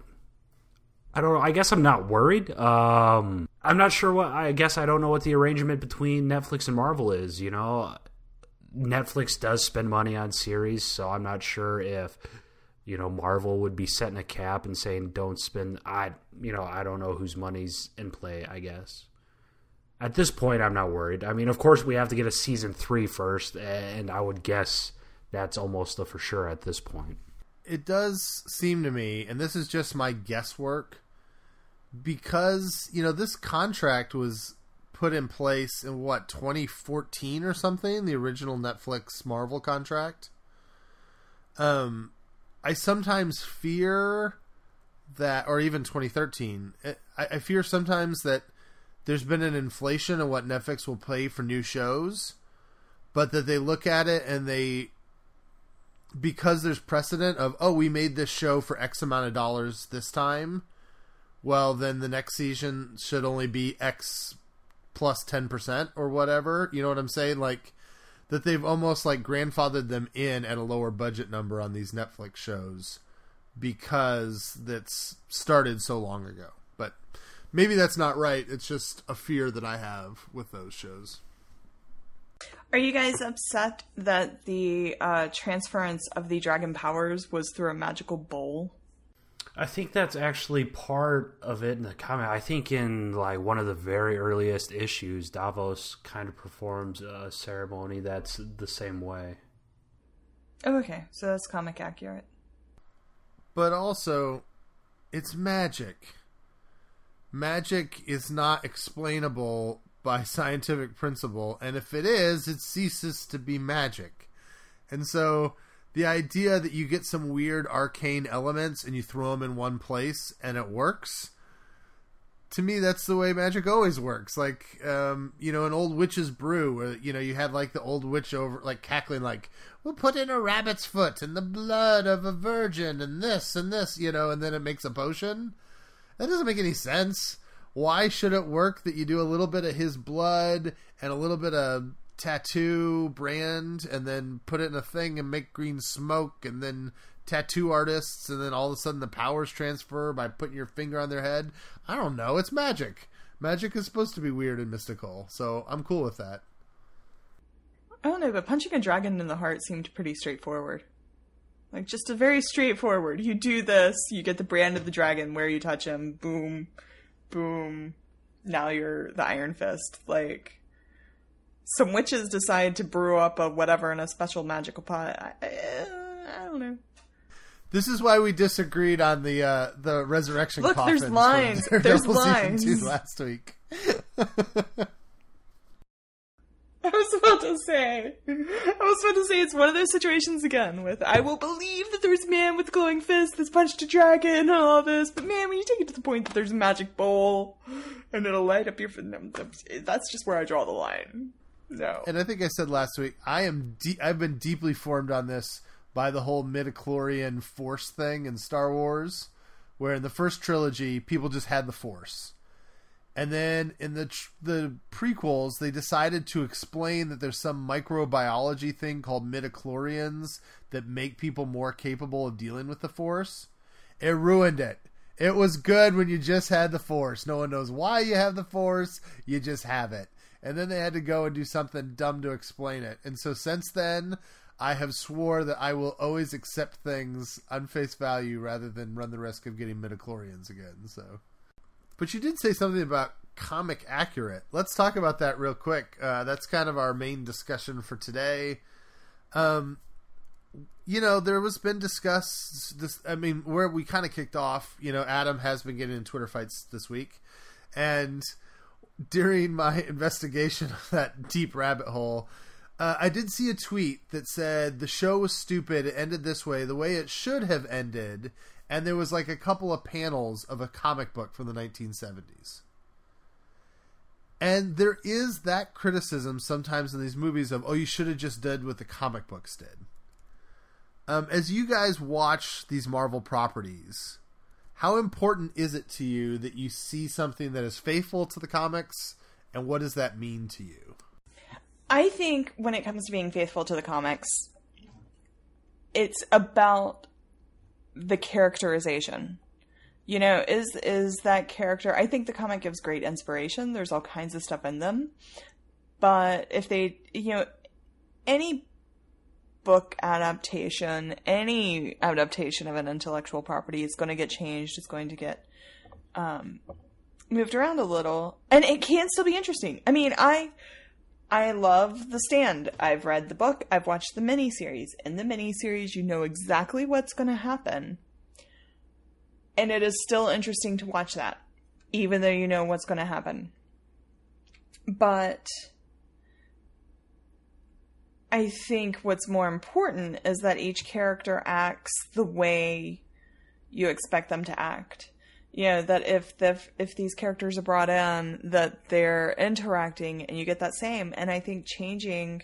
I don't know. I guess I'm not worried. Um, I'm not sure what. I guess I don't know what the arrangement between Netflix and Marvel is. You know, Netflix does spend money on series, so I'm not sure if you know Marvel would be setting a cap and saying don't spend. I you know I don't know whose money's in play. I guess at this point I'm not worried. I mean, of course we have to get a season three first, and I would guess that's almost a for sure at this point it does seem to me, and this is just my guesswork, because you know this contract was put in place in what 2014 or something, the original Netflix Marvel contract. Um, I sometimes fear that, or even 2013, I, I fear sometimes that there's been an inflation of what Netflix will pay for new shows, but that they look at it and they because there's precedent of oh we made this show for x amount of dollars this time well then the next season should only be x plus 10% or whatever. You know what i'm saying? Like that they've almost like grandfathered them in at a lower budget number on these netflix shows because that's started so long ago. But maybe that's not right. It's just a fear that i have with those shows. Are you guys upset that the uh, transference of the dragon powers was through a magical bowl? I think that's actually part of it in the comic. I think in like one of the very earliest issues, Davos kind of performs a ceremony that's the same way. Oh, okay. So that's comic accurate. but also it's magic. Magic is not explainable by [LAUGHS] scientific principle, and if it is, it ceases to be magic. And so the idea that you get some weird arcane elements and you throw them in one place and it works, to me, that's the way magic always works. Like, um, you know, an old witch's brew, where you know you had like the old witch over, like cackling, like we'll put in a rabbit's foot and the blood of a virgin and this and this, you know, and then it makes a potion. That doesn't make any sense. Why should it work that you do a little bit of his blood and a little bit of tattoo brand and then put it in a thing and make green smoke and then tattoo artists and then all of a sudden the powers transfer by putting your finger on their head? I don't know. It's magic. Magic is supposed to be weird and mystical, so I'm cool with that. I don't know, but punching a dragon in the heart seemed pretty straightforward. Like just a very straightforward. You do this, you get the brand of the dragon where you touch him, boom, boom. Now you're the Iron Fist. Like some witches decide to brew up a whatever in a special magical pot. I, I, I don't know. This is why we disagreed on the uh, the resurrection. Look, there's lines. There's lines. last week. [LAUGHS] I was about to say, I was about to say it's one of those situations again with I will believe that there's a man with glowing fist that's punched a dragon and all this, but man, when you take it to the point that there's a magic bowl and it'll light up your, that's just where I draw the line. No. and I think I said last week, I am de- I've been deeply formed on this by the whole midichlorian force thing in Star Wars, where in the first trilogy people just had the force. And then in the tr- the prequels, they decided to explain that there's some microbiology thing called midichlorians that make people more capable of dealing with the force. It ruined it. It was good when you just had the force. No one knows why you have the force. You just have it. And then they had to go and do something dumb to explain it. And so since then, I have swore that I will always accept things on face value rather than run the risk of getting midichlorians again. So, but you did say something about comic accurate. Let's talk about that real quick. Uh, that's kind of our main discussion for today. Um, you know, there was been discussed this. I mean, where we kind of kicked off. You know, Adam has been getting in Twitter fights this week, and during my [LAUGHS] investigation of that deep rabbit hole, uh, I did see a tweet that said the show was stupid. It ended this way, the way it should have ended, and there was like a couple of panels of a comic book from the 1970s. And there is that criticism sometimes in these movies of, oh, you should have just did what the comic books did. Um, as you guys watch these Marvel properties, how important is it to you that you see something that is faithful to the comics, and what does that mean to you? I think when it comes to being faithful to the comics, it's about the characterization. You know, is is that character? I think the comic gives great inspiration. There's all kinds of stuff in them, but if they, you know, any book adaptation, any adaptation of an intellectual property is going to get changed. It's going to get um, moved around a little, and it can still be interesting. I mean, I I love The Stand. I've read the book. I've watched the miniseries. In the miniseries, you know exactly what's going to happen, and it is still interesting to watch that, even though you know what's going to happen. But I think what's more important is that each character acts the way you expect them to act. You know, that if the if these characters are brought in, that they're interacting and you get that same. And I think changing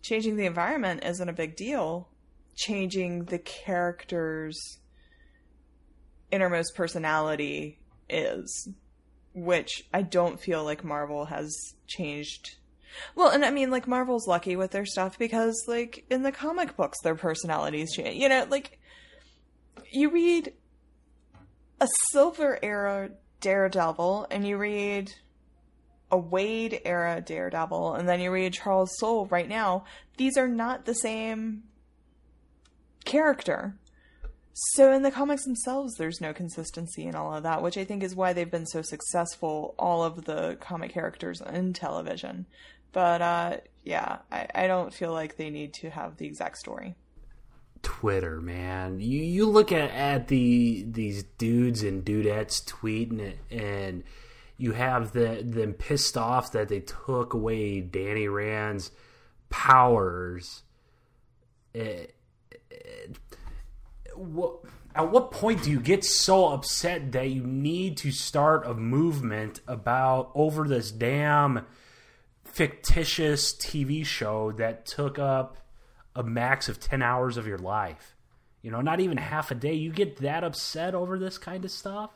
changing the environment isn't a big deal. Changing the characters innermost personality is which I don't feel like Marvel has changed well, and I mean, like Marvel's lucky with their stuff because, like, in the comic books, their personalities change. You know, like you read a Silver Era Daredevil, and you read a Waid era Daredevil, and then you read Charles Soule right now. These are not the same character. So in the comics themselves, there's no consistency in all of that, which I think is why they've been so successful, all of the comic characters in television. But uh, yeah, I, I don't feel like they need to have the exact story. Twitter, man. You you look at at the these dudes and dudettes tweeting it, and you have the them pissed off that they took away Danny Rand's powers. It, well, at what point do you get so upset that you need to start a movement about over this damn fictitious TV show that took up a max of 10 hours of your life? You know, not even half a day. You get that upset over this kind of stuff?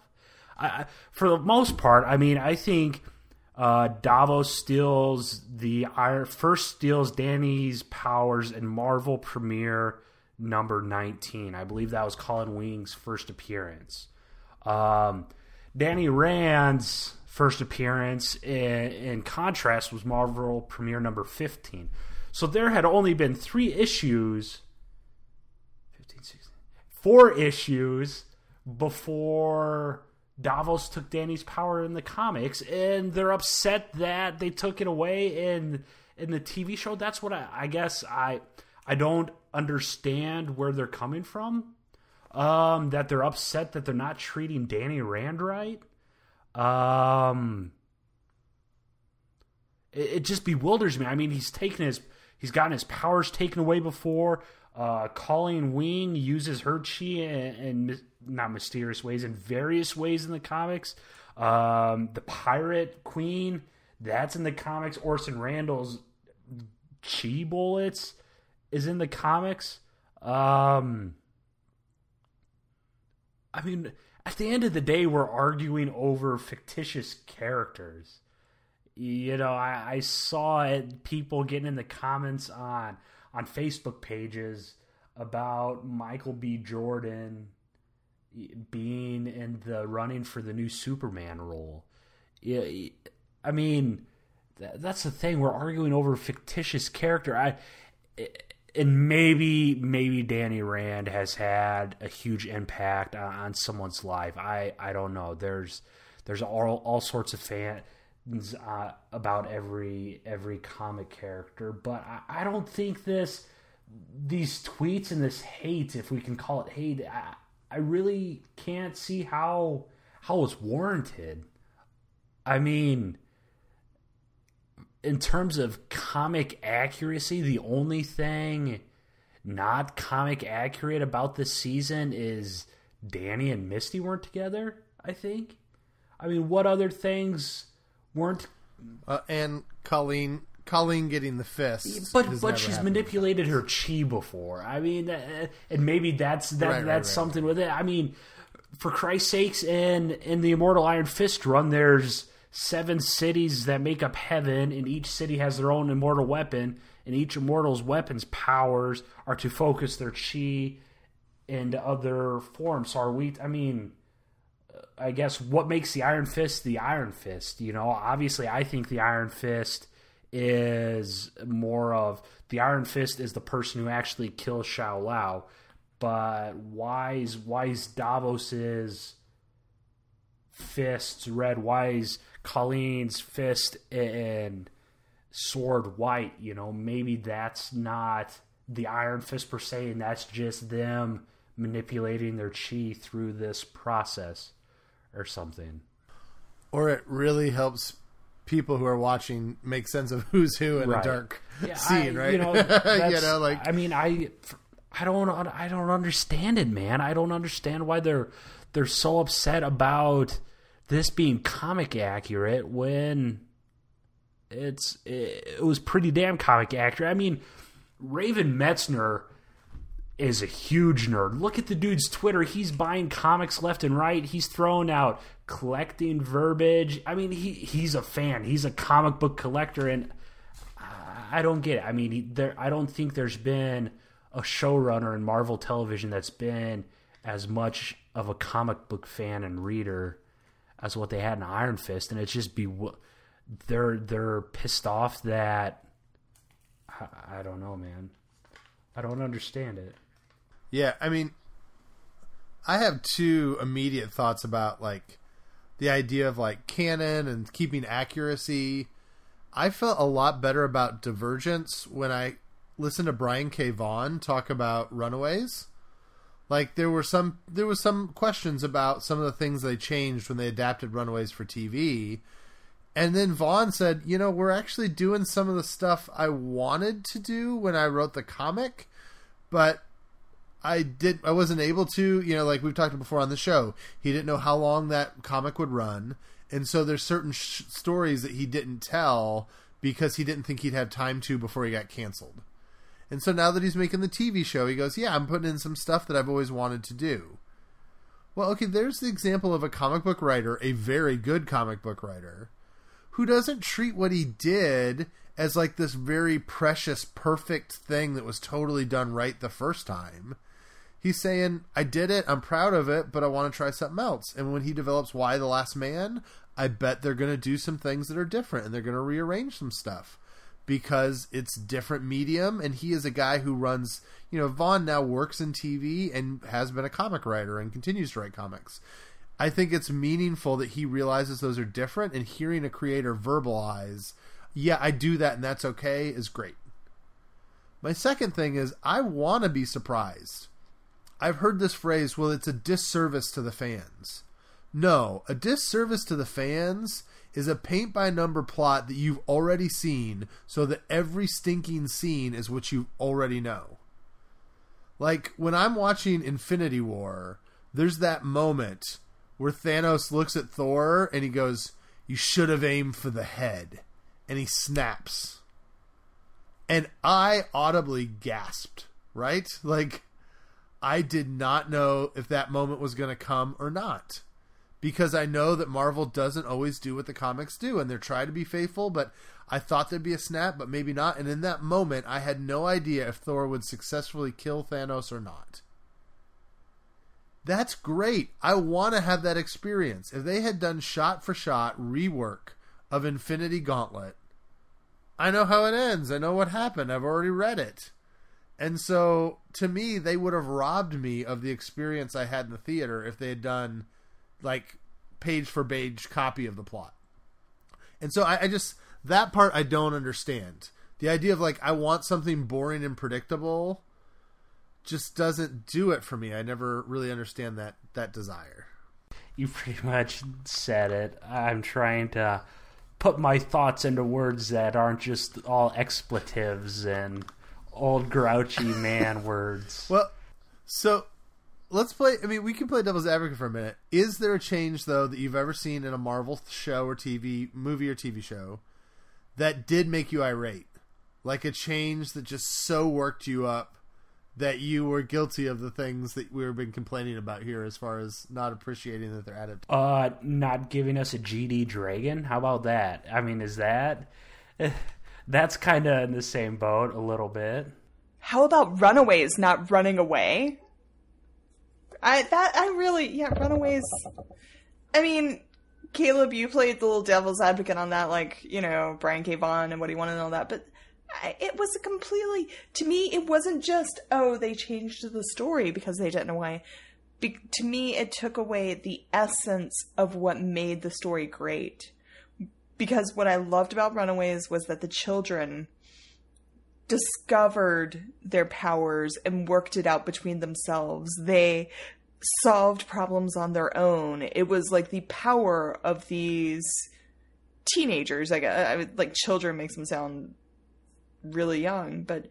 I, for the most part, I mean, I think uh, Davos steals the iron, first steals Danny's powers in Marvel Premiere number 19. I believe that was Colleen Wing's first appearance. Um, Danny Rand's first appearance, in, in contrast, was Marvel Premiere number 15. So there had only been three issues, 15, 16, four issues before Davos took Danny's power in the comics, and they're upset that they took it away in in the TV show. That's what I, I guess I I don't understand where they're coming from. Um, that they're upset that they're not treating Danny Rand right. Um, it, it just bewilders me. I mean, he's taken his he's gotten his powers taken away before. Uh, Colleen Wing uses her chi in, in not mysterious ways, in various ways in the comics. Um, the Pirate Queen, that's in the comics. Orson Randall's chi bullets is in the comics. Um, I mean, at the end of the day, we're arguing over fictitious characters. You know, I, I saw it, people getting in the comments on on Facebook pages about Michael B. Jordan being in the running for the new Superman role. I mean, that's the thing. We're arguing over fictitious character. I and maybe maybe Danny Rand has had a huge impact on, on someone's life. I I don't know. There's there's all all sorts of fans uh, about every every comic character, but I, I don't think this these tweets and this hate, if we can call it hate, I, I really can't see how how it's warranted. I mean, in terms of comic accuracy, the only thing not comic accurate about this season is Danny and Misty weren't together, I think. I mean, what other things weren't uh, and Colleen Colleen getting the fist, but but she's manipulated her chi before. I mean, uh, and maybe that's that right, that's right, right. something with it. I mean, for Christ's sakes, in in the Immortal Iron Fist run, there's seven cities that make up heaven, and each city has their own immortal weapon, and each immortal's weapons powers are to focus their chi and other forms. So are we? I mean, I guess what makes the Iron Fist the Iron Fist? You know, obviously, I think the Iron Fist is more of the Iron Fist is the person who actually kills Shou-Lao, but why is why is Davos's fists red? Why is Colleen's fist and sword white. You know, maybe that's not the Iron Fist per se, and that's just them manipulating their chi through this process or something. Or it really helps people who are watching make sense of who's who in right. a dark yeah, [LAUGHS] scene, I, right? You know, [LAUGHS] you know, like I mean, I I don't I don't understand it, man. I don't understand why they're they're so upset about this being comic accurate when it's it, was pretty damn comic accurate. I mean, Raven Metzner is a huge nerd. Look at the dude's Twitter. He's buying comics left and right. He's throwing out collecting verbiage. I mean, he he's a fan. He's a comic book collector, and I don't get it. I mean, there. I don't think there's been a showrunner in Marvel Television that's been as much of a comic book fan and reader as what they had in Iron Fist, and it's just be they're they're pissed off that I, I don't know, man. I don't understand it. Yeah, I mean, I have two immediate thoughts about like the idea of like canon and keeping accuracy. I felt a lot better about Divergence when I listened to Brian K. Vaughan talk about Runaways like there were some there was some questions about some of the things they changed when they adapted Runaways for TV. And then Vaughan said, "You know, we're actually doing some of the stuff I wanted to do when I wrote the comic, but I did. I wasn't able to. You know, like we've talked before on the show, he didn't know how long that comic would run, and so there's certain sh- stories that he didn't tell because he didn't think he'd have time to before he got canceled. And so now that he's making the TV show, he goes, "Yeah, I'm putting in some stuff that I've always wanted to do." Well, okay, there's the example of a comic book writer, a very good comic book writer, who doesn't treat what he did as like this very precious, perfect thing that was totally done right the first time. He's saying, I did it, I'm proud of it, but I want to try something else. And when he develops Y the Last Man, I bet they're going to do some things that are different and they're going to rearrange some stuff because it's different medium and he is a guy who runs you know Vaughan now works in tv and has been a comic writer and continues to write comics. I think it's meaningful that he realizes those are different and hearing a creator verbalize yeah i do that and that's okay is great. My second thing is i want to be surprised. I've heard this phrase well it's a disservice to the fans. No a disservice to the fans is a paint by number plot that you've already seen so that every stinking scene is what you already know. Like when I'm watching Infinity War, there's that moment where Thanos looks at Thor and he goes, You should have aimed for the head. And he snaps. And I audibly gasped, right? Like, I did not know if that moment was going to come or not because I know that Marvel doesn't always do what the comics do, and they're trying to be faithful. But I thought there'd be a snap, but maybe not. And in that moment, I had no idea if Thor would successfully kill Thanos or not. That's great. I want to have that experience. If they had done shot for shot rework of Infinity Gauntlet, I know how it ends. I know what happened. I've already read it. And so, to me, they would have robbed me of the experience I had in the theater if they had done like page for page copy of the plot. And so I, I, just that part I don't understand. The idea of like I want something boring and predictable just doesn't do it for me. I never really understand that that desire. You pretty much said it. I'm trying to put my thoughts into words that aren't just all expletives and old grouchy man [LAUGHS] words. Well, so let's play. I mean, we can play devil's advocate for a minute. Is there a change though that you've ever seen in a Marvel show or TV movie or TV show that did make you irate? Like a change that just so worked you up that you were guilty of the things that we've been complaining about here, as far as not appreciating that they're added. Uh, not giving us a GD Dragon. How about that? I mean, is that that's kind of in the same boat a little bit? How about Runaways not running away? I that I really yeah, Runaways. I mean, Caleb, you played the little devil's advocate on that, like you know Brian K. And what he wanted and all that, but I, it was a completely to me. It wasn't just oh they changed the story because they didn't away. Be, to me, it took away the essence of what made the story great. Because what I loved about Runaways was that the children discovered their powers and worked it out between themselves. They solved problems on their own. It was like the power of these teenagers. Like, I, like children makes them sound really young, but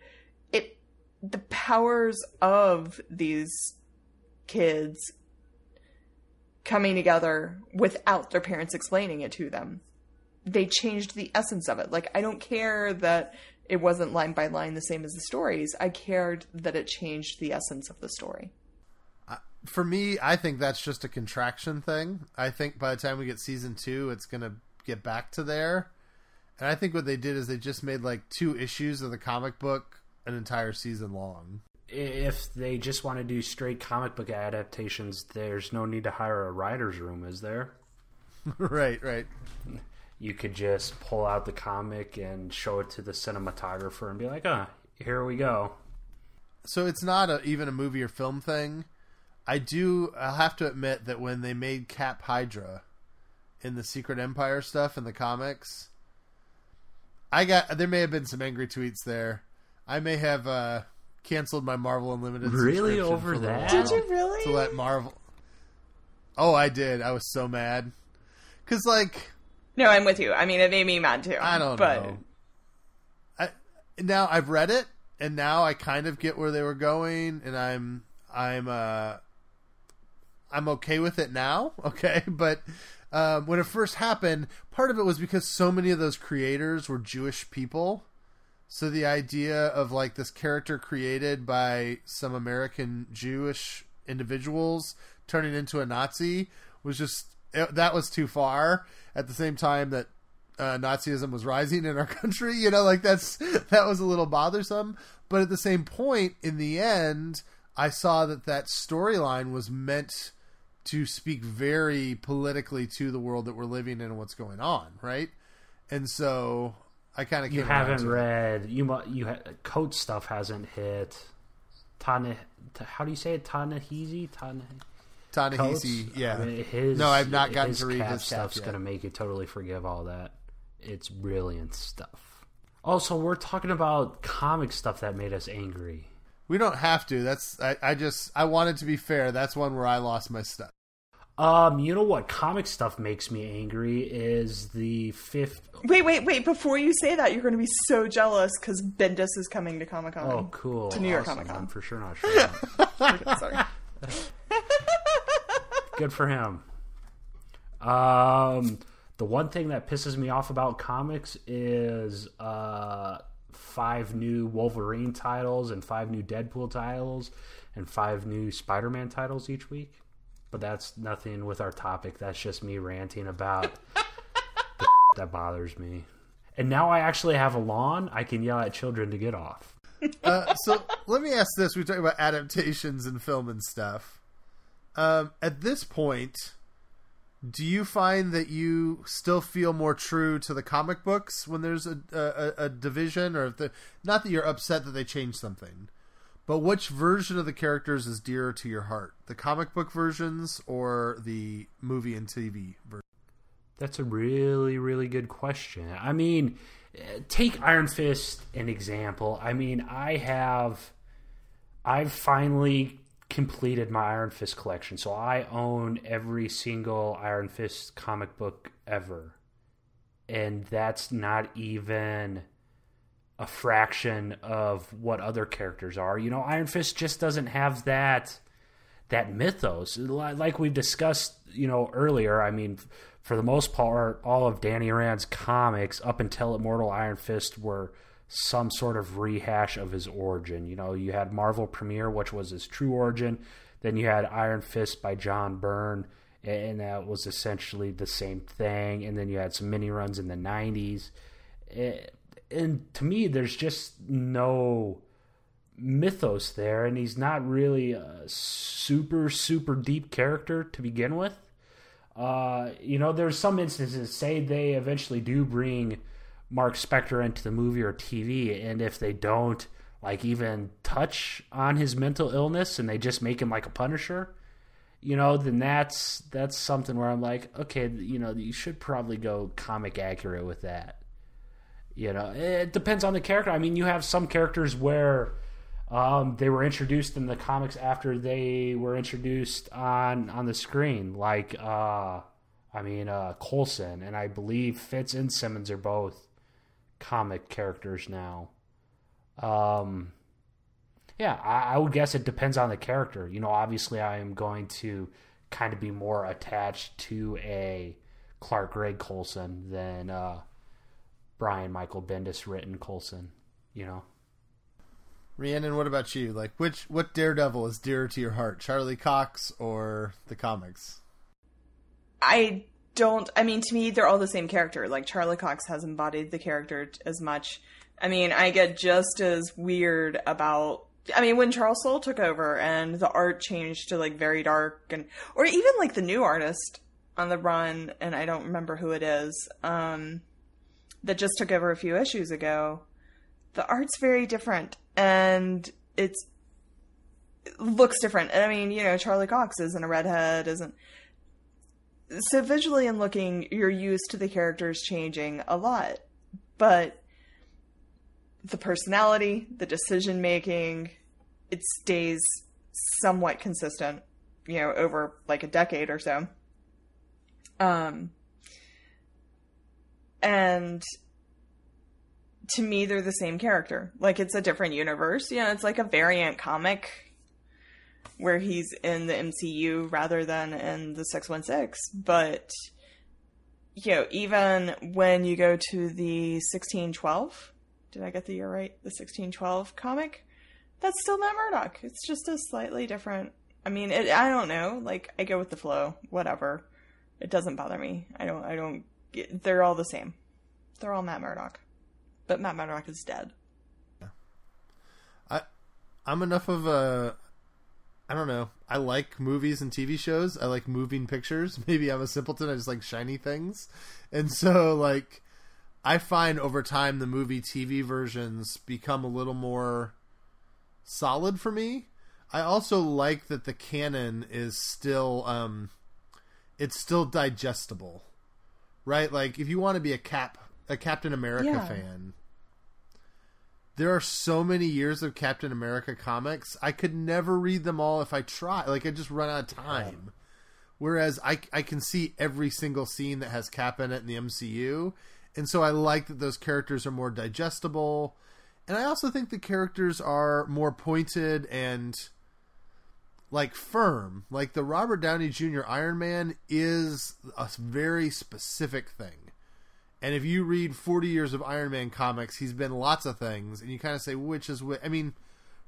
it the powers of these kids coming together without their parents explaining it to them. They changed the essence of it. Like, I don't care that it wasn't line by line the same as the stories. I cared that it changed the essence of the story. Uh, for me, I think that's just a contraction thing. I think by the time we get season two, it's going to get back to there. And I think what they did is they just made like two issues of the comic book an entire season long. If they just want to do straight comic book adaptations, there's no need to hire a writer's room, is there? [LAUGHS] right, right you could just pull out the comic and show it to the cinematographer and be like, ah, here we go. So it's not a, even a movie or film thing. I do. I'll have to admit that when they made Cap Hydra in the Secret Empire stuff in the comics, I got there may have been some angry tweets there. I may have uh, canceled my Marvel Unlimited. Really over that? Did you really? To let Marvel. Oh, I did. I was so mad because like no, I'm with you. I mean, it made me mad too. I don't but... know. I now I've read it, and now I kind of get where they were going, and I'm I'm uh, I'm okay with it now. [LAUGHS] Okay, but um, when it first happened, part of it was because so many of those creators were Jewish people. So the idea of like this character created by some American Jewish individuals turning into a Nazi was just it, that was too far. At the same time that uh, Nazism was rising in our [LAUGHS] country, you know, like that's that was a little bothersome. But at the same point, in the end, I saw that that storyline was meant to speak very politically to the world that we're living in and what's going on, right? And so I kind of you haven't read you mu- you ha- Coates stuff hasn't hit. Tana, how do you say it? Tanahisi, Tana. Ta-Nehisi, yeah. I mean, his, no, I've not gotten to read cap his stuff's stuff gonna make you totally forgive all that. It's brilliant stuff. Also, we're talking about comic stuff that made us angry. We don't have to. That's I, I just I wanted to be fair. That's one where I lost my stuff. Um, you know what comic stuff makes me angry is the fifth. Wait, wait, wait! Before you say that, you're going to be so jealous because Bendis is coming to Comic Con. Oh, cool! To New York Awesome. Comic Con. I'm for sure not sure. [LAUGHS] Sorry. [LAUGHS] [LAUGHS] Good for him. Um, the one thing that pisses me off about comics is uh, five new Wolverine titles and five new Deadpool titles and five new Spider-Man titles each week. But that's nothing with our topic. That's just me ranting about [LAUGHS] the [LAUGHS] that bothers me. And now I actually have a lawn. I can yell at children to get off. Uh, so let me ask this: We talk about adaptations and film and stuff. Um, at this point, do you find that you still feel more true to the comic books when there's a a, a division, or the not that you're upset that they changed something, but which version of the characters is dearer to your heart, the comic book versions or the movie and TV version? That's a really, really good question. I mean, take Iron Fist an example. I mean, I have, I've finally completed my Iron Fist collection, so I own every single Iron Fist comic book ever, and that's not even a fraction of what other characters are. You know, Iron Fist just doesn't have that that mythos like we've discussed you know earlier i mean for the most part all of danny rand's comics up until immortal iron fist were some sort of rehash of his origin. You know you had marvel premiere which was his true origin. Then you had iron fist by john byrne and that was essentially the same thing. And then you had some mini runs in the 90s Eh, and to me there's just no mythos there, and he's not really a super super deep character to begin with. Uh, you know, there's some instances say they eventually do bring Mark Spector into the movie or TV, and if they don't like even touch on his mental illness and they just make him like a Punisher, you know, then that's that's something where I'm like, okay, you know, you should probably go comic accurate with that. You know, it depends on the character. I mean, you have some characters where um, they were introduced in the comics after they were introduced on on the screen, like uh, I mean uh, Coulson and I believe Fitz and Simmons are both comic characters now. Um, yeah, I, I would guess it depends on the character. You know, obviously, I am going to kind of be more attached to a Clark Gregg Coulson than uh, Brian Michael Bendis written Coulson. You know. Rhiannon, what about you? Like, which what Daredevil is dearer to your heart, Charlie Cox or the comics? I don't. I mean, to me, they're all the same character. Like Charlie Cox has embodied the character as much. I mean, I get just as weird about. I mean, when Charles Soule took over and the art changed to like very dark and, or even like the new artist on the run, and I don't remember who it is, um, that just took over a few issues ago. The art's very different, and it's it looks different. And I mean, you know, Charlie Cox isn't a redhead, isn't so visually and looking, you're used to the characters changing a lot, but the personality, the decision making, it stays somewhat consistent, you know, over like a decade or so. Um, and to me, they're the same character. Like it's a different universe. You know, it's like a variant comic where he's in the MCU rather than in the 616. But, you know, even when you go to the 1612, did I get the year right? The 1612 comic? That's still Matt Murdock. It's just a slightly different. I mean, it, I don't know. Like, I go with the flow. Whatever. It doesn't bother me. I don't, I don't, get, they're all the same. They're all Matt Murdock. But Matt Murdock is dead. I, I'm enough of a. I don't know. I like movies and TV shows. I like moving pictures. [LAUGHS] Maybe I'm a simpleton. I just like shiny things. And so, like, I find over time the movie TV versions become a little more solid for me. I also like that the canon is still um it's still digestible. Right? Like if you want to be a cap a Captain America Yeah. fan, there are so many years of Captain America comics. I could never read them all if I try. Like I just run out of time. Whereas I I can see every single scene that has Cap in it in the MCU, and so I like that those characters are more digestible, and I also think the characters are more pointed and like firm. Like the Robert Downey Jr. Iron Man is a very specific thing. And if you read 40 years of Iron Man comics, he's been lots of things, and you kind of say which is which. I mean,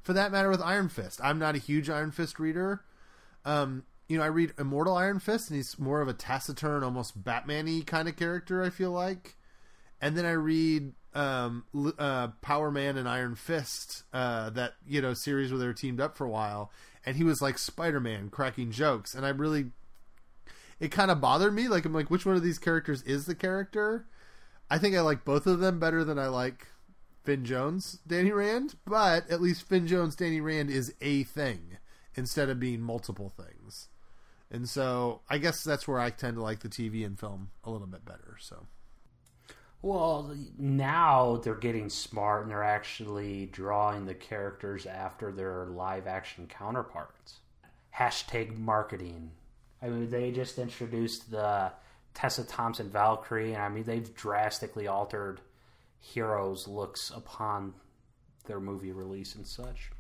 for that matter, with Iron Fist, I'm not a huge Iron Fist reader. Um, you know, I read Immortal Iron Fist, and he's more of a taciturn, almost Batman-y kind of character. I feel like, and then I read um, uh, Power Man and Iron Fist, uh, that you know series where they were teamed up for a while, and he was like Spider Man, cracking jokes, and I really, it kind of bothered me. Like I'm like, which one of these characters is the character? I think I like both of them better than I like Finn Jones, Danny Rand, but at least Finn Jones, Danny Rand is a thing instead of being multiple things. And so I guess that's where I tend to like the TV and film a little bit better. So Well, now they're getting smart and they're actually drawing the characters after their live action counterparts. Hashtag marketing. I mean, they just introduced the Tessa Thompson Valkyrie, and I mean, they've drastically altered heroes' looks upon their movie release and such.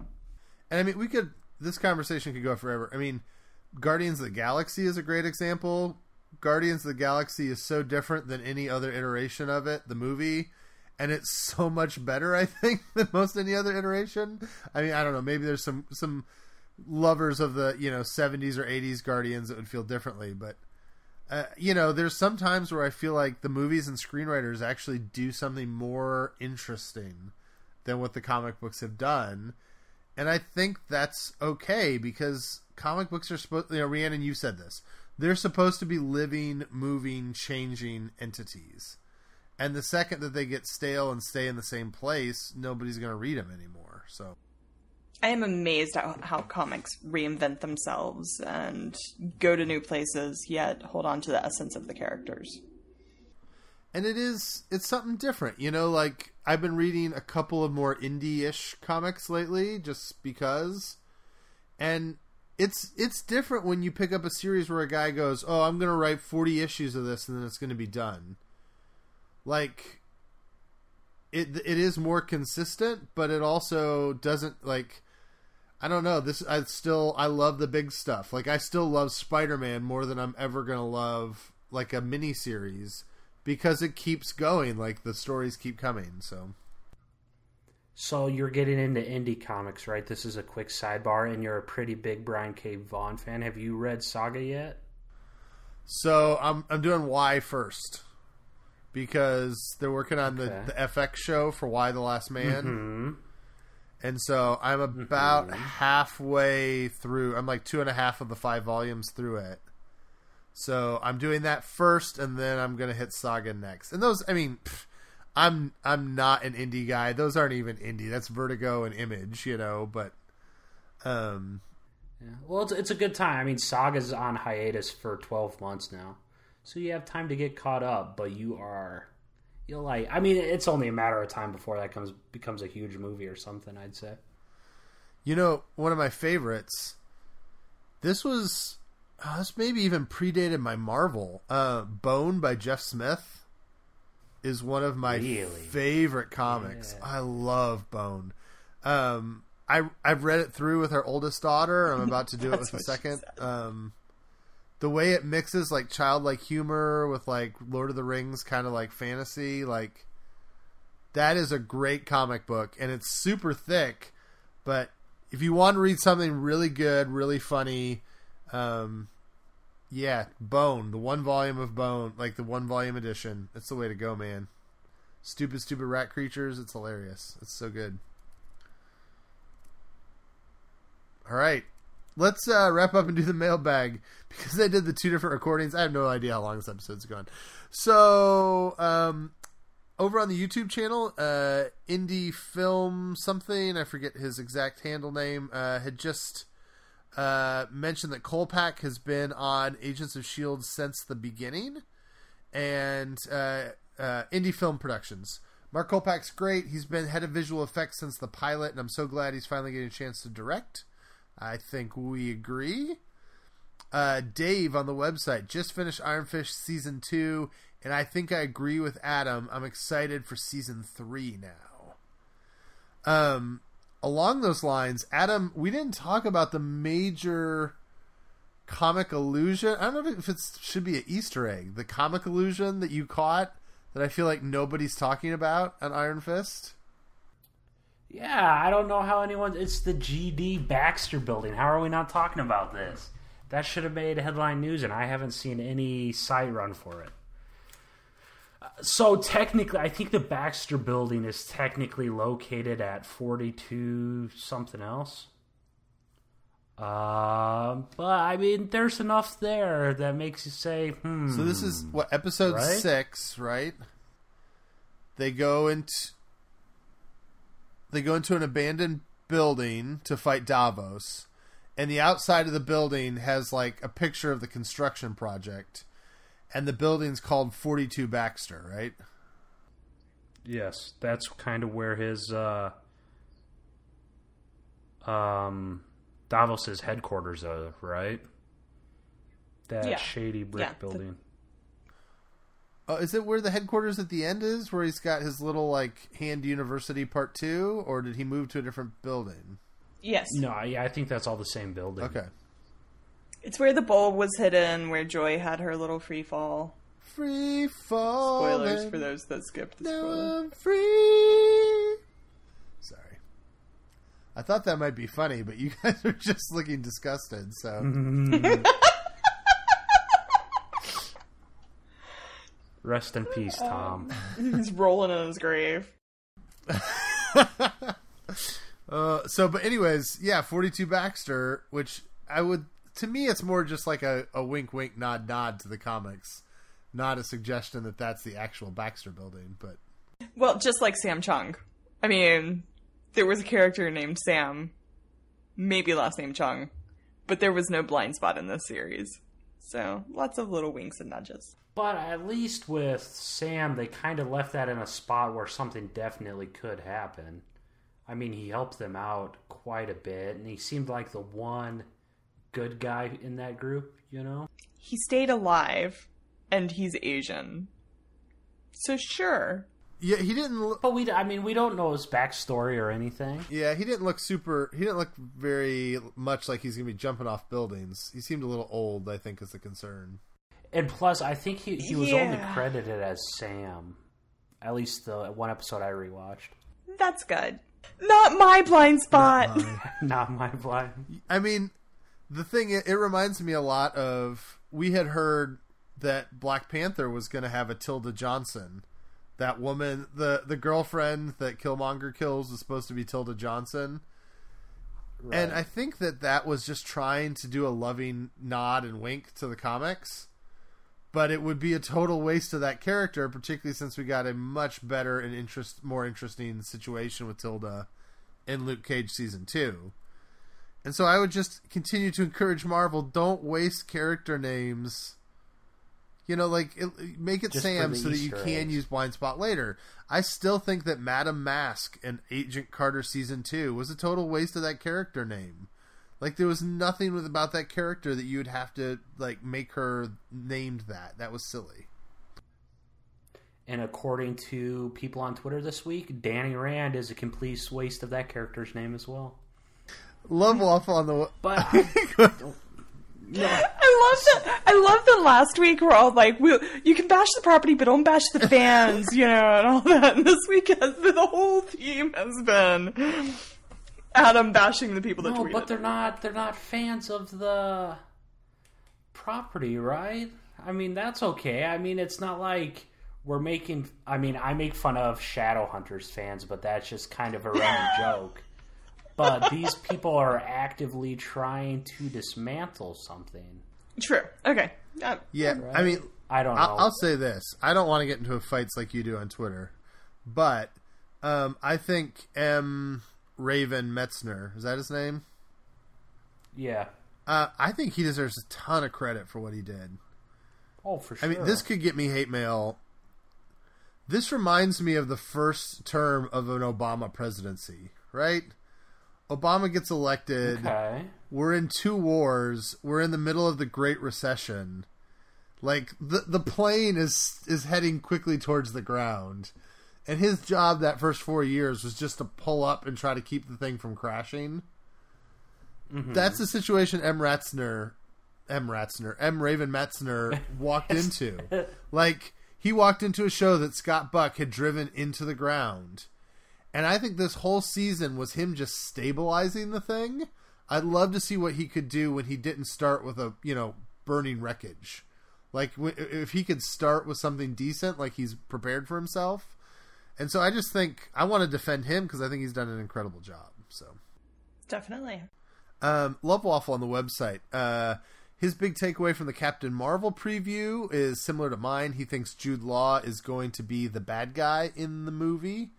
And I mean, we could. This conversation could go forever. I mean, Guardians of the Galaxy is a great example. Guardians of the Galaxy is so different than any other iteration of it, the movie, and it's [LAUGHS] so much better, I think, [LAUGHS] than most any other iteration. I mean, I don't know. Maybe there's some some lovers of the you know 70s or 80s Guardians that would feel differently, but uh, you know, there's some times where I feel like the movies and screenwriters actually do something more interesting than what the comic books have done. And I think that's okay because comic books are supposed, you know, Rhiannon, you said this. They're supposed to be living, moving, changing entities. And the second that they get stale and stay in the same place, nobody's going to read them anymore. So, I am amazed at how comics reinvent themselves and go to new places, yet hold on to the essence of the characters. and it is it's something different you know like i've been reading a couple of more indie-ish comics lately just because and it's it's different when you pick up a series where a guy goes oh i'm gonna write 40 issues of this and then it's gonna be done like it it is more consistent but it also doesn't like I don't know. This I still I love the big stuff. Like I still love Spider-Man more than I'm ever going to love like a mini series because it keeps going. Like the stories keep coming. So So you're getting into indie comics, right? This is a quick sidebar, and you're a pretty big Brian K. Vaughan fan. Have you read Saga yet? so I'm I'm doing Y first because they're working on Okay. the the FX show for Y the Last Man. Hmm. And so I'm about halfway through. I'm like two and a half of the five volumes through it. So I'm doing that first, and then I'm gonna hit Saga next. And those, I mean, pff, I'm I'm not an indie guy. Those aren't even indie. That's Vertigo and Image, you know. But um, Yeah. Well, it's, it's a good time. I mean, Saga's on hiatus for 12 months now. So you have time to get caught up, but you are. You'll like. I mean, it's only a matter of time before that comes becomes a huge movie or something, I'd say. you know, one of my favorites. This was uh, this maybe even predated my Marvel. Uh, Bone by Jeff Smith is one of my Really? favorite comics. Yeah. I love Bone. Um, I I've read it through with our oldest daughter. I'm about to do it [LAUGHS] with the second. Um, the way it mixes like childlike humor with like Lord of the Rings kind of like fantasy, like that is a great comic book, and it's super thick. But if you want to read something really good, really funny, um, yeah, Bone, the one volume of Bone, like the one volume edition, it's the way to go, man. Stupid, stupid rat creatures. It's hilarious. It's so good. All right. Let's uh, wrap up and do the mailbag because I did the two different recordings. I have no idea how long this episode's gone. So, um, over on the YouTube channel, uh, Indie Film something, I forget his exact handle name, uh, had just uh, mentioned that Kolpack has been on Agents of S.H.I.E.L.D. Since the beginning. And uh, uh, Indie Film Productions. Mark Kolpack's great. He's been head of visual effects since the pilot, and I'm so glad he's finally getting a chance to direct. I think we agree. Uh, Dave on the website just finished Iron Fist season two, and I think I agree with Adam. I'm excited for season three now. Um, along those lines, Adam, we didn't talk about the major comic illusion. I don't know if it should be an Easter egg. The comic illusion that you caught that I feel like nobody's talking about on Iron Fist. Yeah, I don't know how anyone. It's the GD Baxter building. How are we not talking about this? That should have made headline news, and I haven't seen any site run for it. Uh, So technically, I think the Baxter building is technically located at 42 something else. Um, but I mean, there's enough there that makes you say, hmm. So this is what episode Right? six, right? They go into they go into an abandoned building to fight Davos, and the outside of the building has like a picture of the construction project, and the building's called Forty Two Baxter, right? Yes, that's kind of where his uh, um, Davos's headquarters are, right? That Yeah. shady brick Yeah, the- building. Oh, is it where the headquarters at the end is, where he's got his little like hand university part two, or did he move to a different building? Yes. No, yeah, I think that's all the same building. Okay, It's where the bowl was hidden, where Joy had her little free fall. free fall. Spoilers for those that skipped the Now spoiler. I'm free. Sorry. I thought that might be funny, but you [LAUGHS] guys are just looking disgusted. So [LAUGHS] [LAUGHS] Rest in peace, Um, Tom. [LAUGHS] He's rolling in his grave. [LAUGHS] Uh, so, but anyways, yeah, 42 Baxter, which I would, to me, it's more just like a, a wink, wink, nod, nod to the comics, not a suggestion that that's the actual Baxter building. But Well, just like Sam Chung. I mean, there was a character named Sam, maybe last name Chung, but there was no blind spot in this series. So, lots of little winks and nudges. But at least with Sam, they kind of left that in a spot where something definitely could happen. I mean, he helped them out quite a bit, and he seemed like the one good guy in that group, you know? He stayed alive, and he's Asian. So, sure. Yeah, he didn't. Look, But we, I mean, we don't know his backstory or anything. yeah, he didn't look super. He didn't look very much like he's gonna be jumping off buildings. He seemed a little old. I think is the concern. And plus, I think he, he was only credited as Sam. At least the one episode I rewatched. That's good. Not my blind spot! [LAUGHS] [LAUGHS] Not my blind. I mean, the thing it, it reminds me a lot of we had heard that Black Panther was going to have a Tilda Johnson. That woman, the the girlfriend that Killmonger kills, is supposed to be Tilda Johnson. And I think that that was just trying to do a loving nod and wink to the comics. But it would be a total waste of that character, particularly since we got a much better and interest, more interesting situation with Tilda in Luke Cage season two. And so I would just continue to encourage Marvel: don't waste character names. You know, like it, make it Just Sam so that you Easter can use Blind Spot later. I still think that Madame Masque and Agent Carter season two was a total waste of that character name. Like there was nothing with about that character that you would have to like make her named that. That was silly. And according to people on Twitter this week, Danny Rand is a complete waste of that character's name as well. Love waffle on the. But [LAUGHS] I love that. I love that last week we're all like, we, "You can bash the property, but don't bash the fans," you know, and all that. And this week, has, the whole theme has been Adam bashing the people that no, tweeted. but they're not. They're not fans of the property, right? I mean, that's okay. I mean, it's not like we're making. I mean, I make fun of Shadowhunters fans, but that's just kind of a running [LAUGHS] joke. But these people are actively trying to dismantle something. True. Okay. Uh, Yeah, I mean, I don't know. I'll, I'll say this: I don't want to get into fights like you do on Twitter, but um, I think M. Raven Metzner is that his name? yeah. Uh, I think he deserves a ton of credit for what he did. Oh, for sure. I mean, this could get me hate mail. This reminds me of the first term of an Obama presidency, right? Obama gets elected. Okay. We're in two wars. We're in the middle of the Great Recession. Like the the plane is is heading quickly towards the ground. And his job that first 4 years was just to pull up and try to keep the thing from crashing. Mm-hmm. That's the situation M Ratzner M Ratzner M Raven Metzner walked [LAUGHS] into. Like he walked into a show that Scott Buck had driven into the ground. And I think this whole season was him just stabilizing the thing. I'd love to see what he could do when he didn't start with a, you know, burning wreckage. Like if he could start with something decent, like he's prepared for himself. And so I just think I want to defend him because I think he's done an incredible job. So definitely. um, Love Waffle on the website. Uh, his big takeaway from the Captain Marvel preview is similar to mine. He thinks Jude Law is going to be the bad guy in the movie,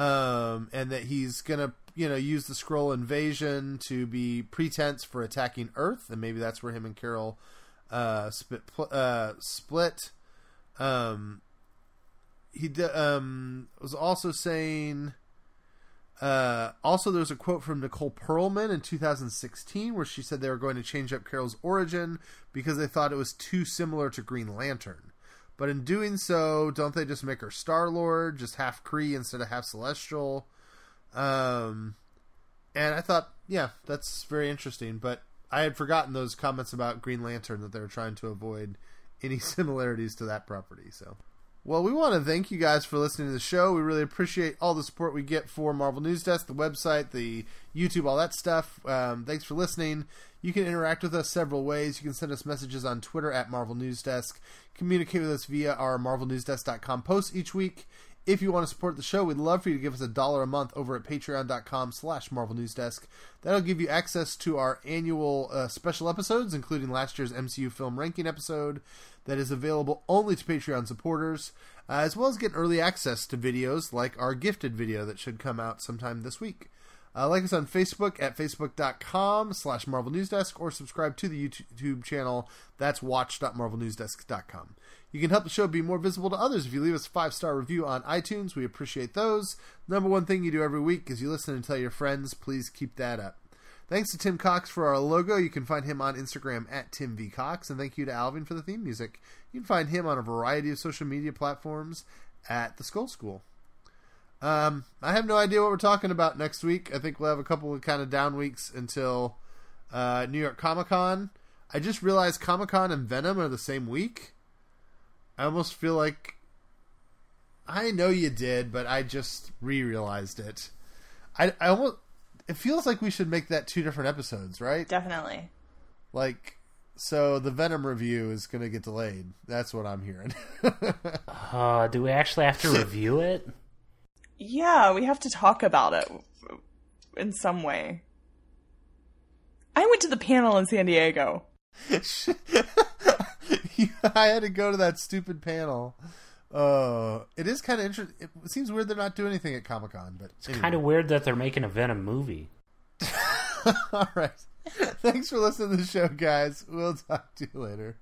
um, and that he's gonna, you know, use the Skrull invasion to be pretense for attacking Earth, and maybe that's where him and Carol uh, split. Uh, split. Um, he d- um, was also saying. Uh, also, there's a quote from Nicole Perlman in 2016 where she said they were going to change up Carol's origin because they thought it was too similar to Green Lantern. But in doing so, don't they just make her Star Lord, just half Kree instead of half Celestial? Um, and I thought, yeah, that's very interesting. But I had forgotten those comments about Green Lantern that they were trying to avoid any [LAUGHS] similarities to that property. So. Well, we want to thank you guys for listening to the show. We really appreciate all the support we get for Marvel News Desk, the website, the YouTube, all that stuff. Um, thanks for listening. You can interact with us several ways. You can send us messages on Twitter at Marvel News Desk, communicate with us via our marvelnewsdesk.com posts each week. If you want to support the show, we'd love for you to give us a dollar a month over at patreon.com slash Marvel News Desk. That'll give you access to our annual uh, special episodes, including last year's MCU film ranking episode that is available only to Patreon supporters, uh, as well as get early access to videos like our gifted video that should come out sometime this week. Uh, like us on Facebook at facebook.com slash Marvel News Desk or subscribe to the YouTube channel. That's watch.marvelnewsdesk.com. You can help the show be more visible to others if you leave us a five star review on iTunes. We appreciate those. Number one thing you do every week is you listen and tell your friends. Please keep that up. Thanks to Tim Cox for our logo. You can find him on Instagram at Tim V Cox, and thank you to Alvin for the theme music. You can find him on a variety of social media platforms at the Skull School. Um, I have no idea what we're talking about next week. I think we'll have a couple of kind of down weeks until uh, New York Comic Con. I just realized Comic Con and Venom are the same week. I almost feel like I know you did, but I just re-realized it. I, I almost it feels like we should make that two different episodes, right? Definitely. Like, so the Venom review is going to get delayed. That's what I'm hearing. [LAUGHS] Uh, do we actually have to review it? Yeah, we have to talk about it in some way. I went to the panel in San Diego. [LAUGHS] I had to go to that stupid panel. Uh, it is kind of interesting. It seems weird they're not doing anything at Comic Con, but It's kind of weird that they're making a Venom movie. [LAUGHS] all right. Thanks for listening to the show, guys. We'll talk to you later.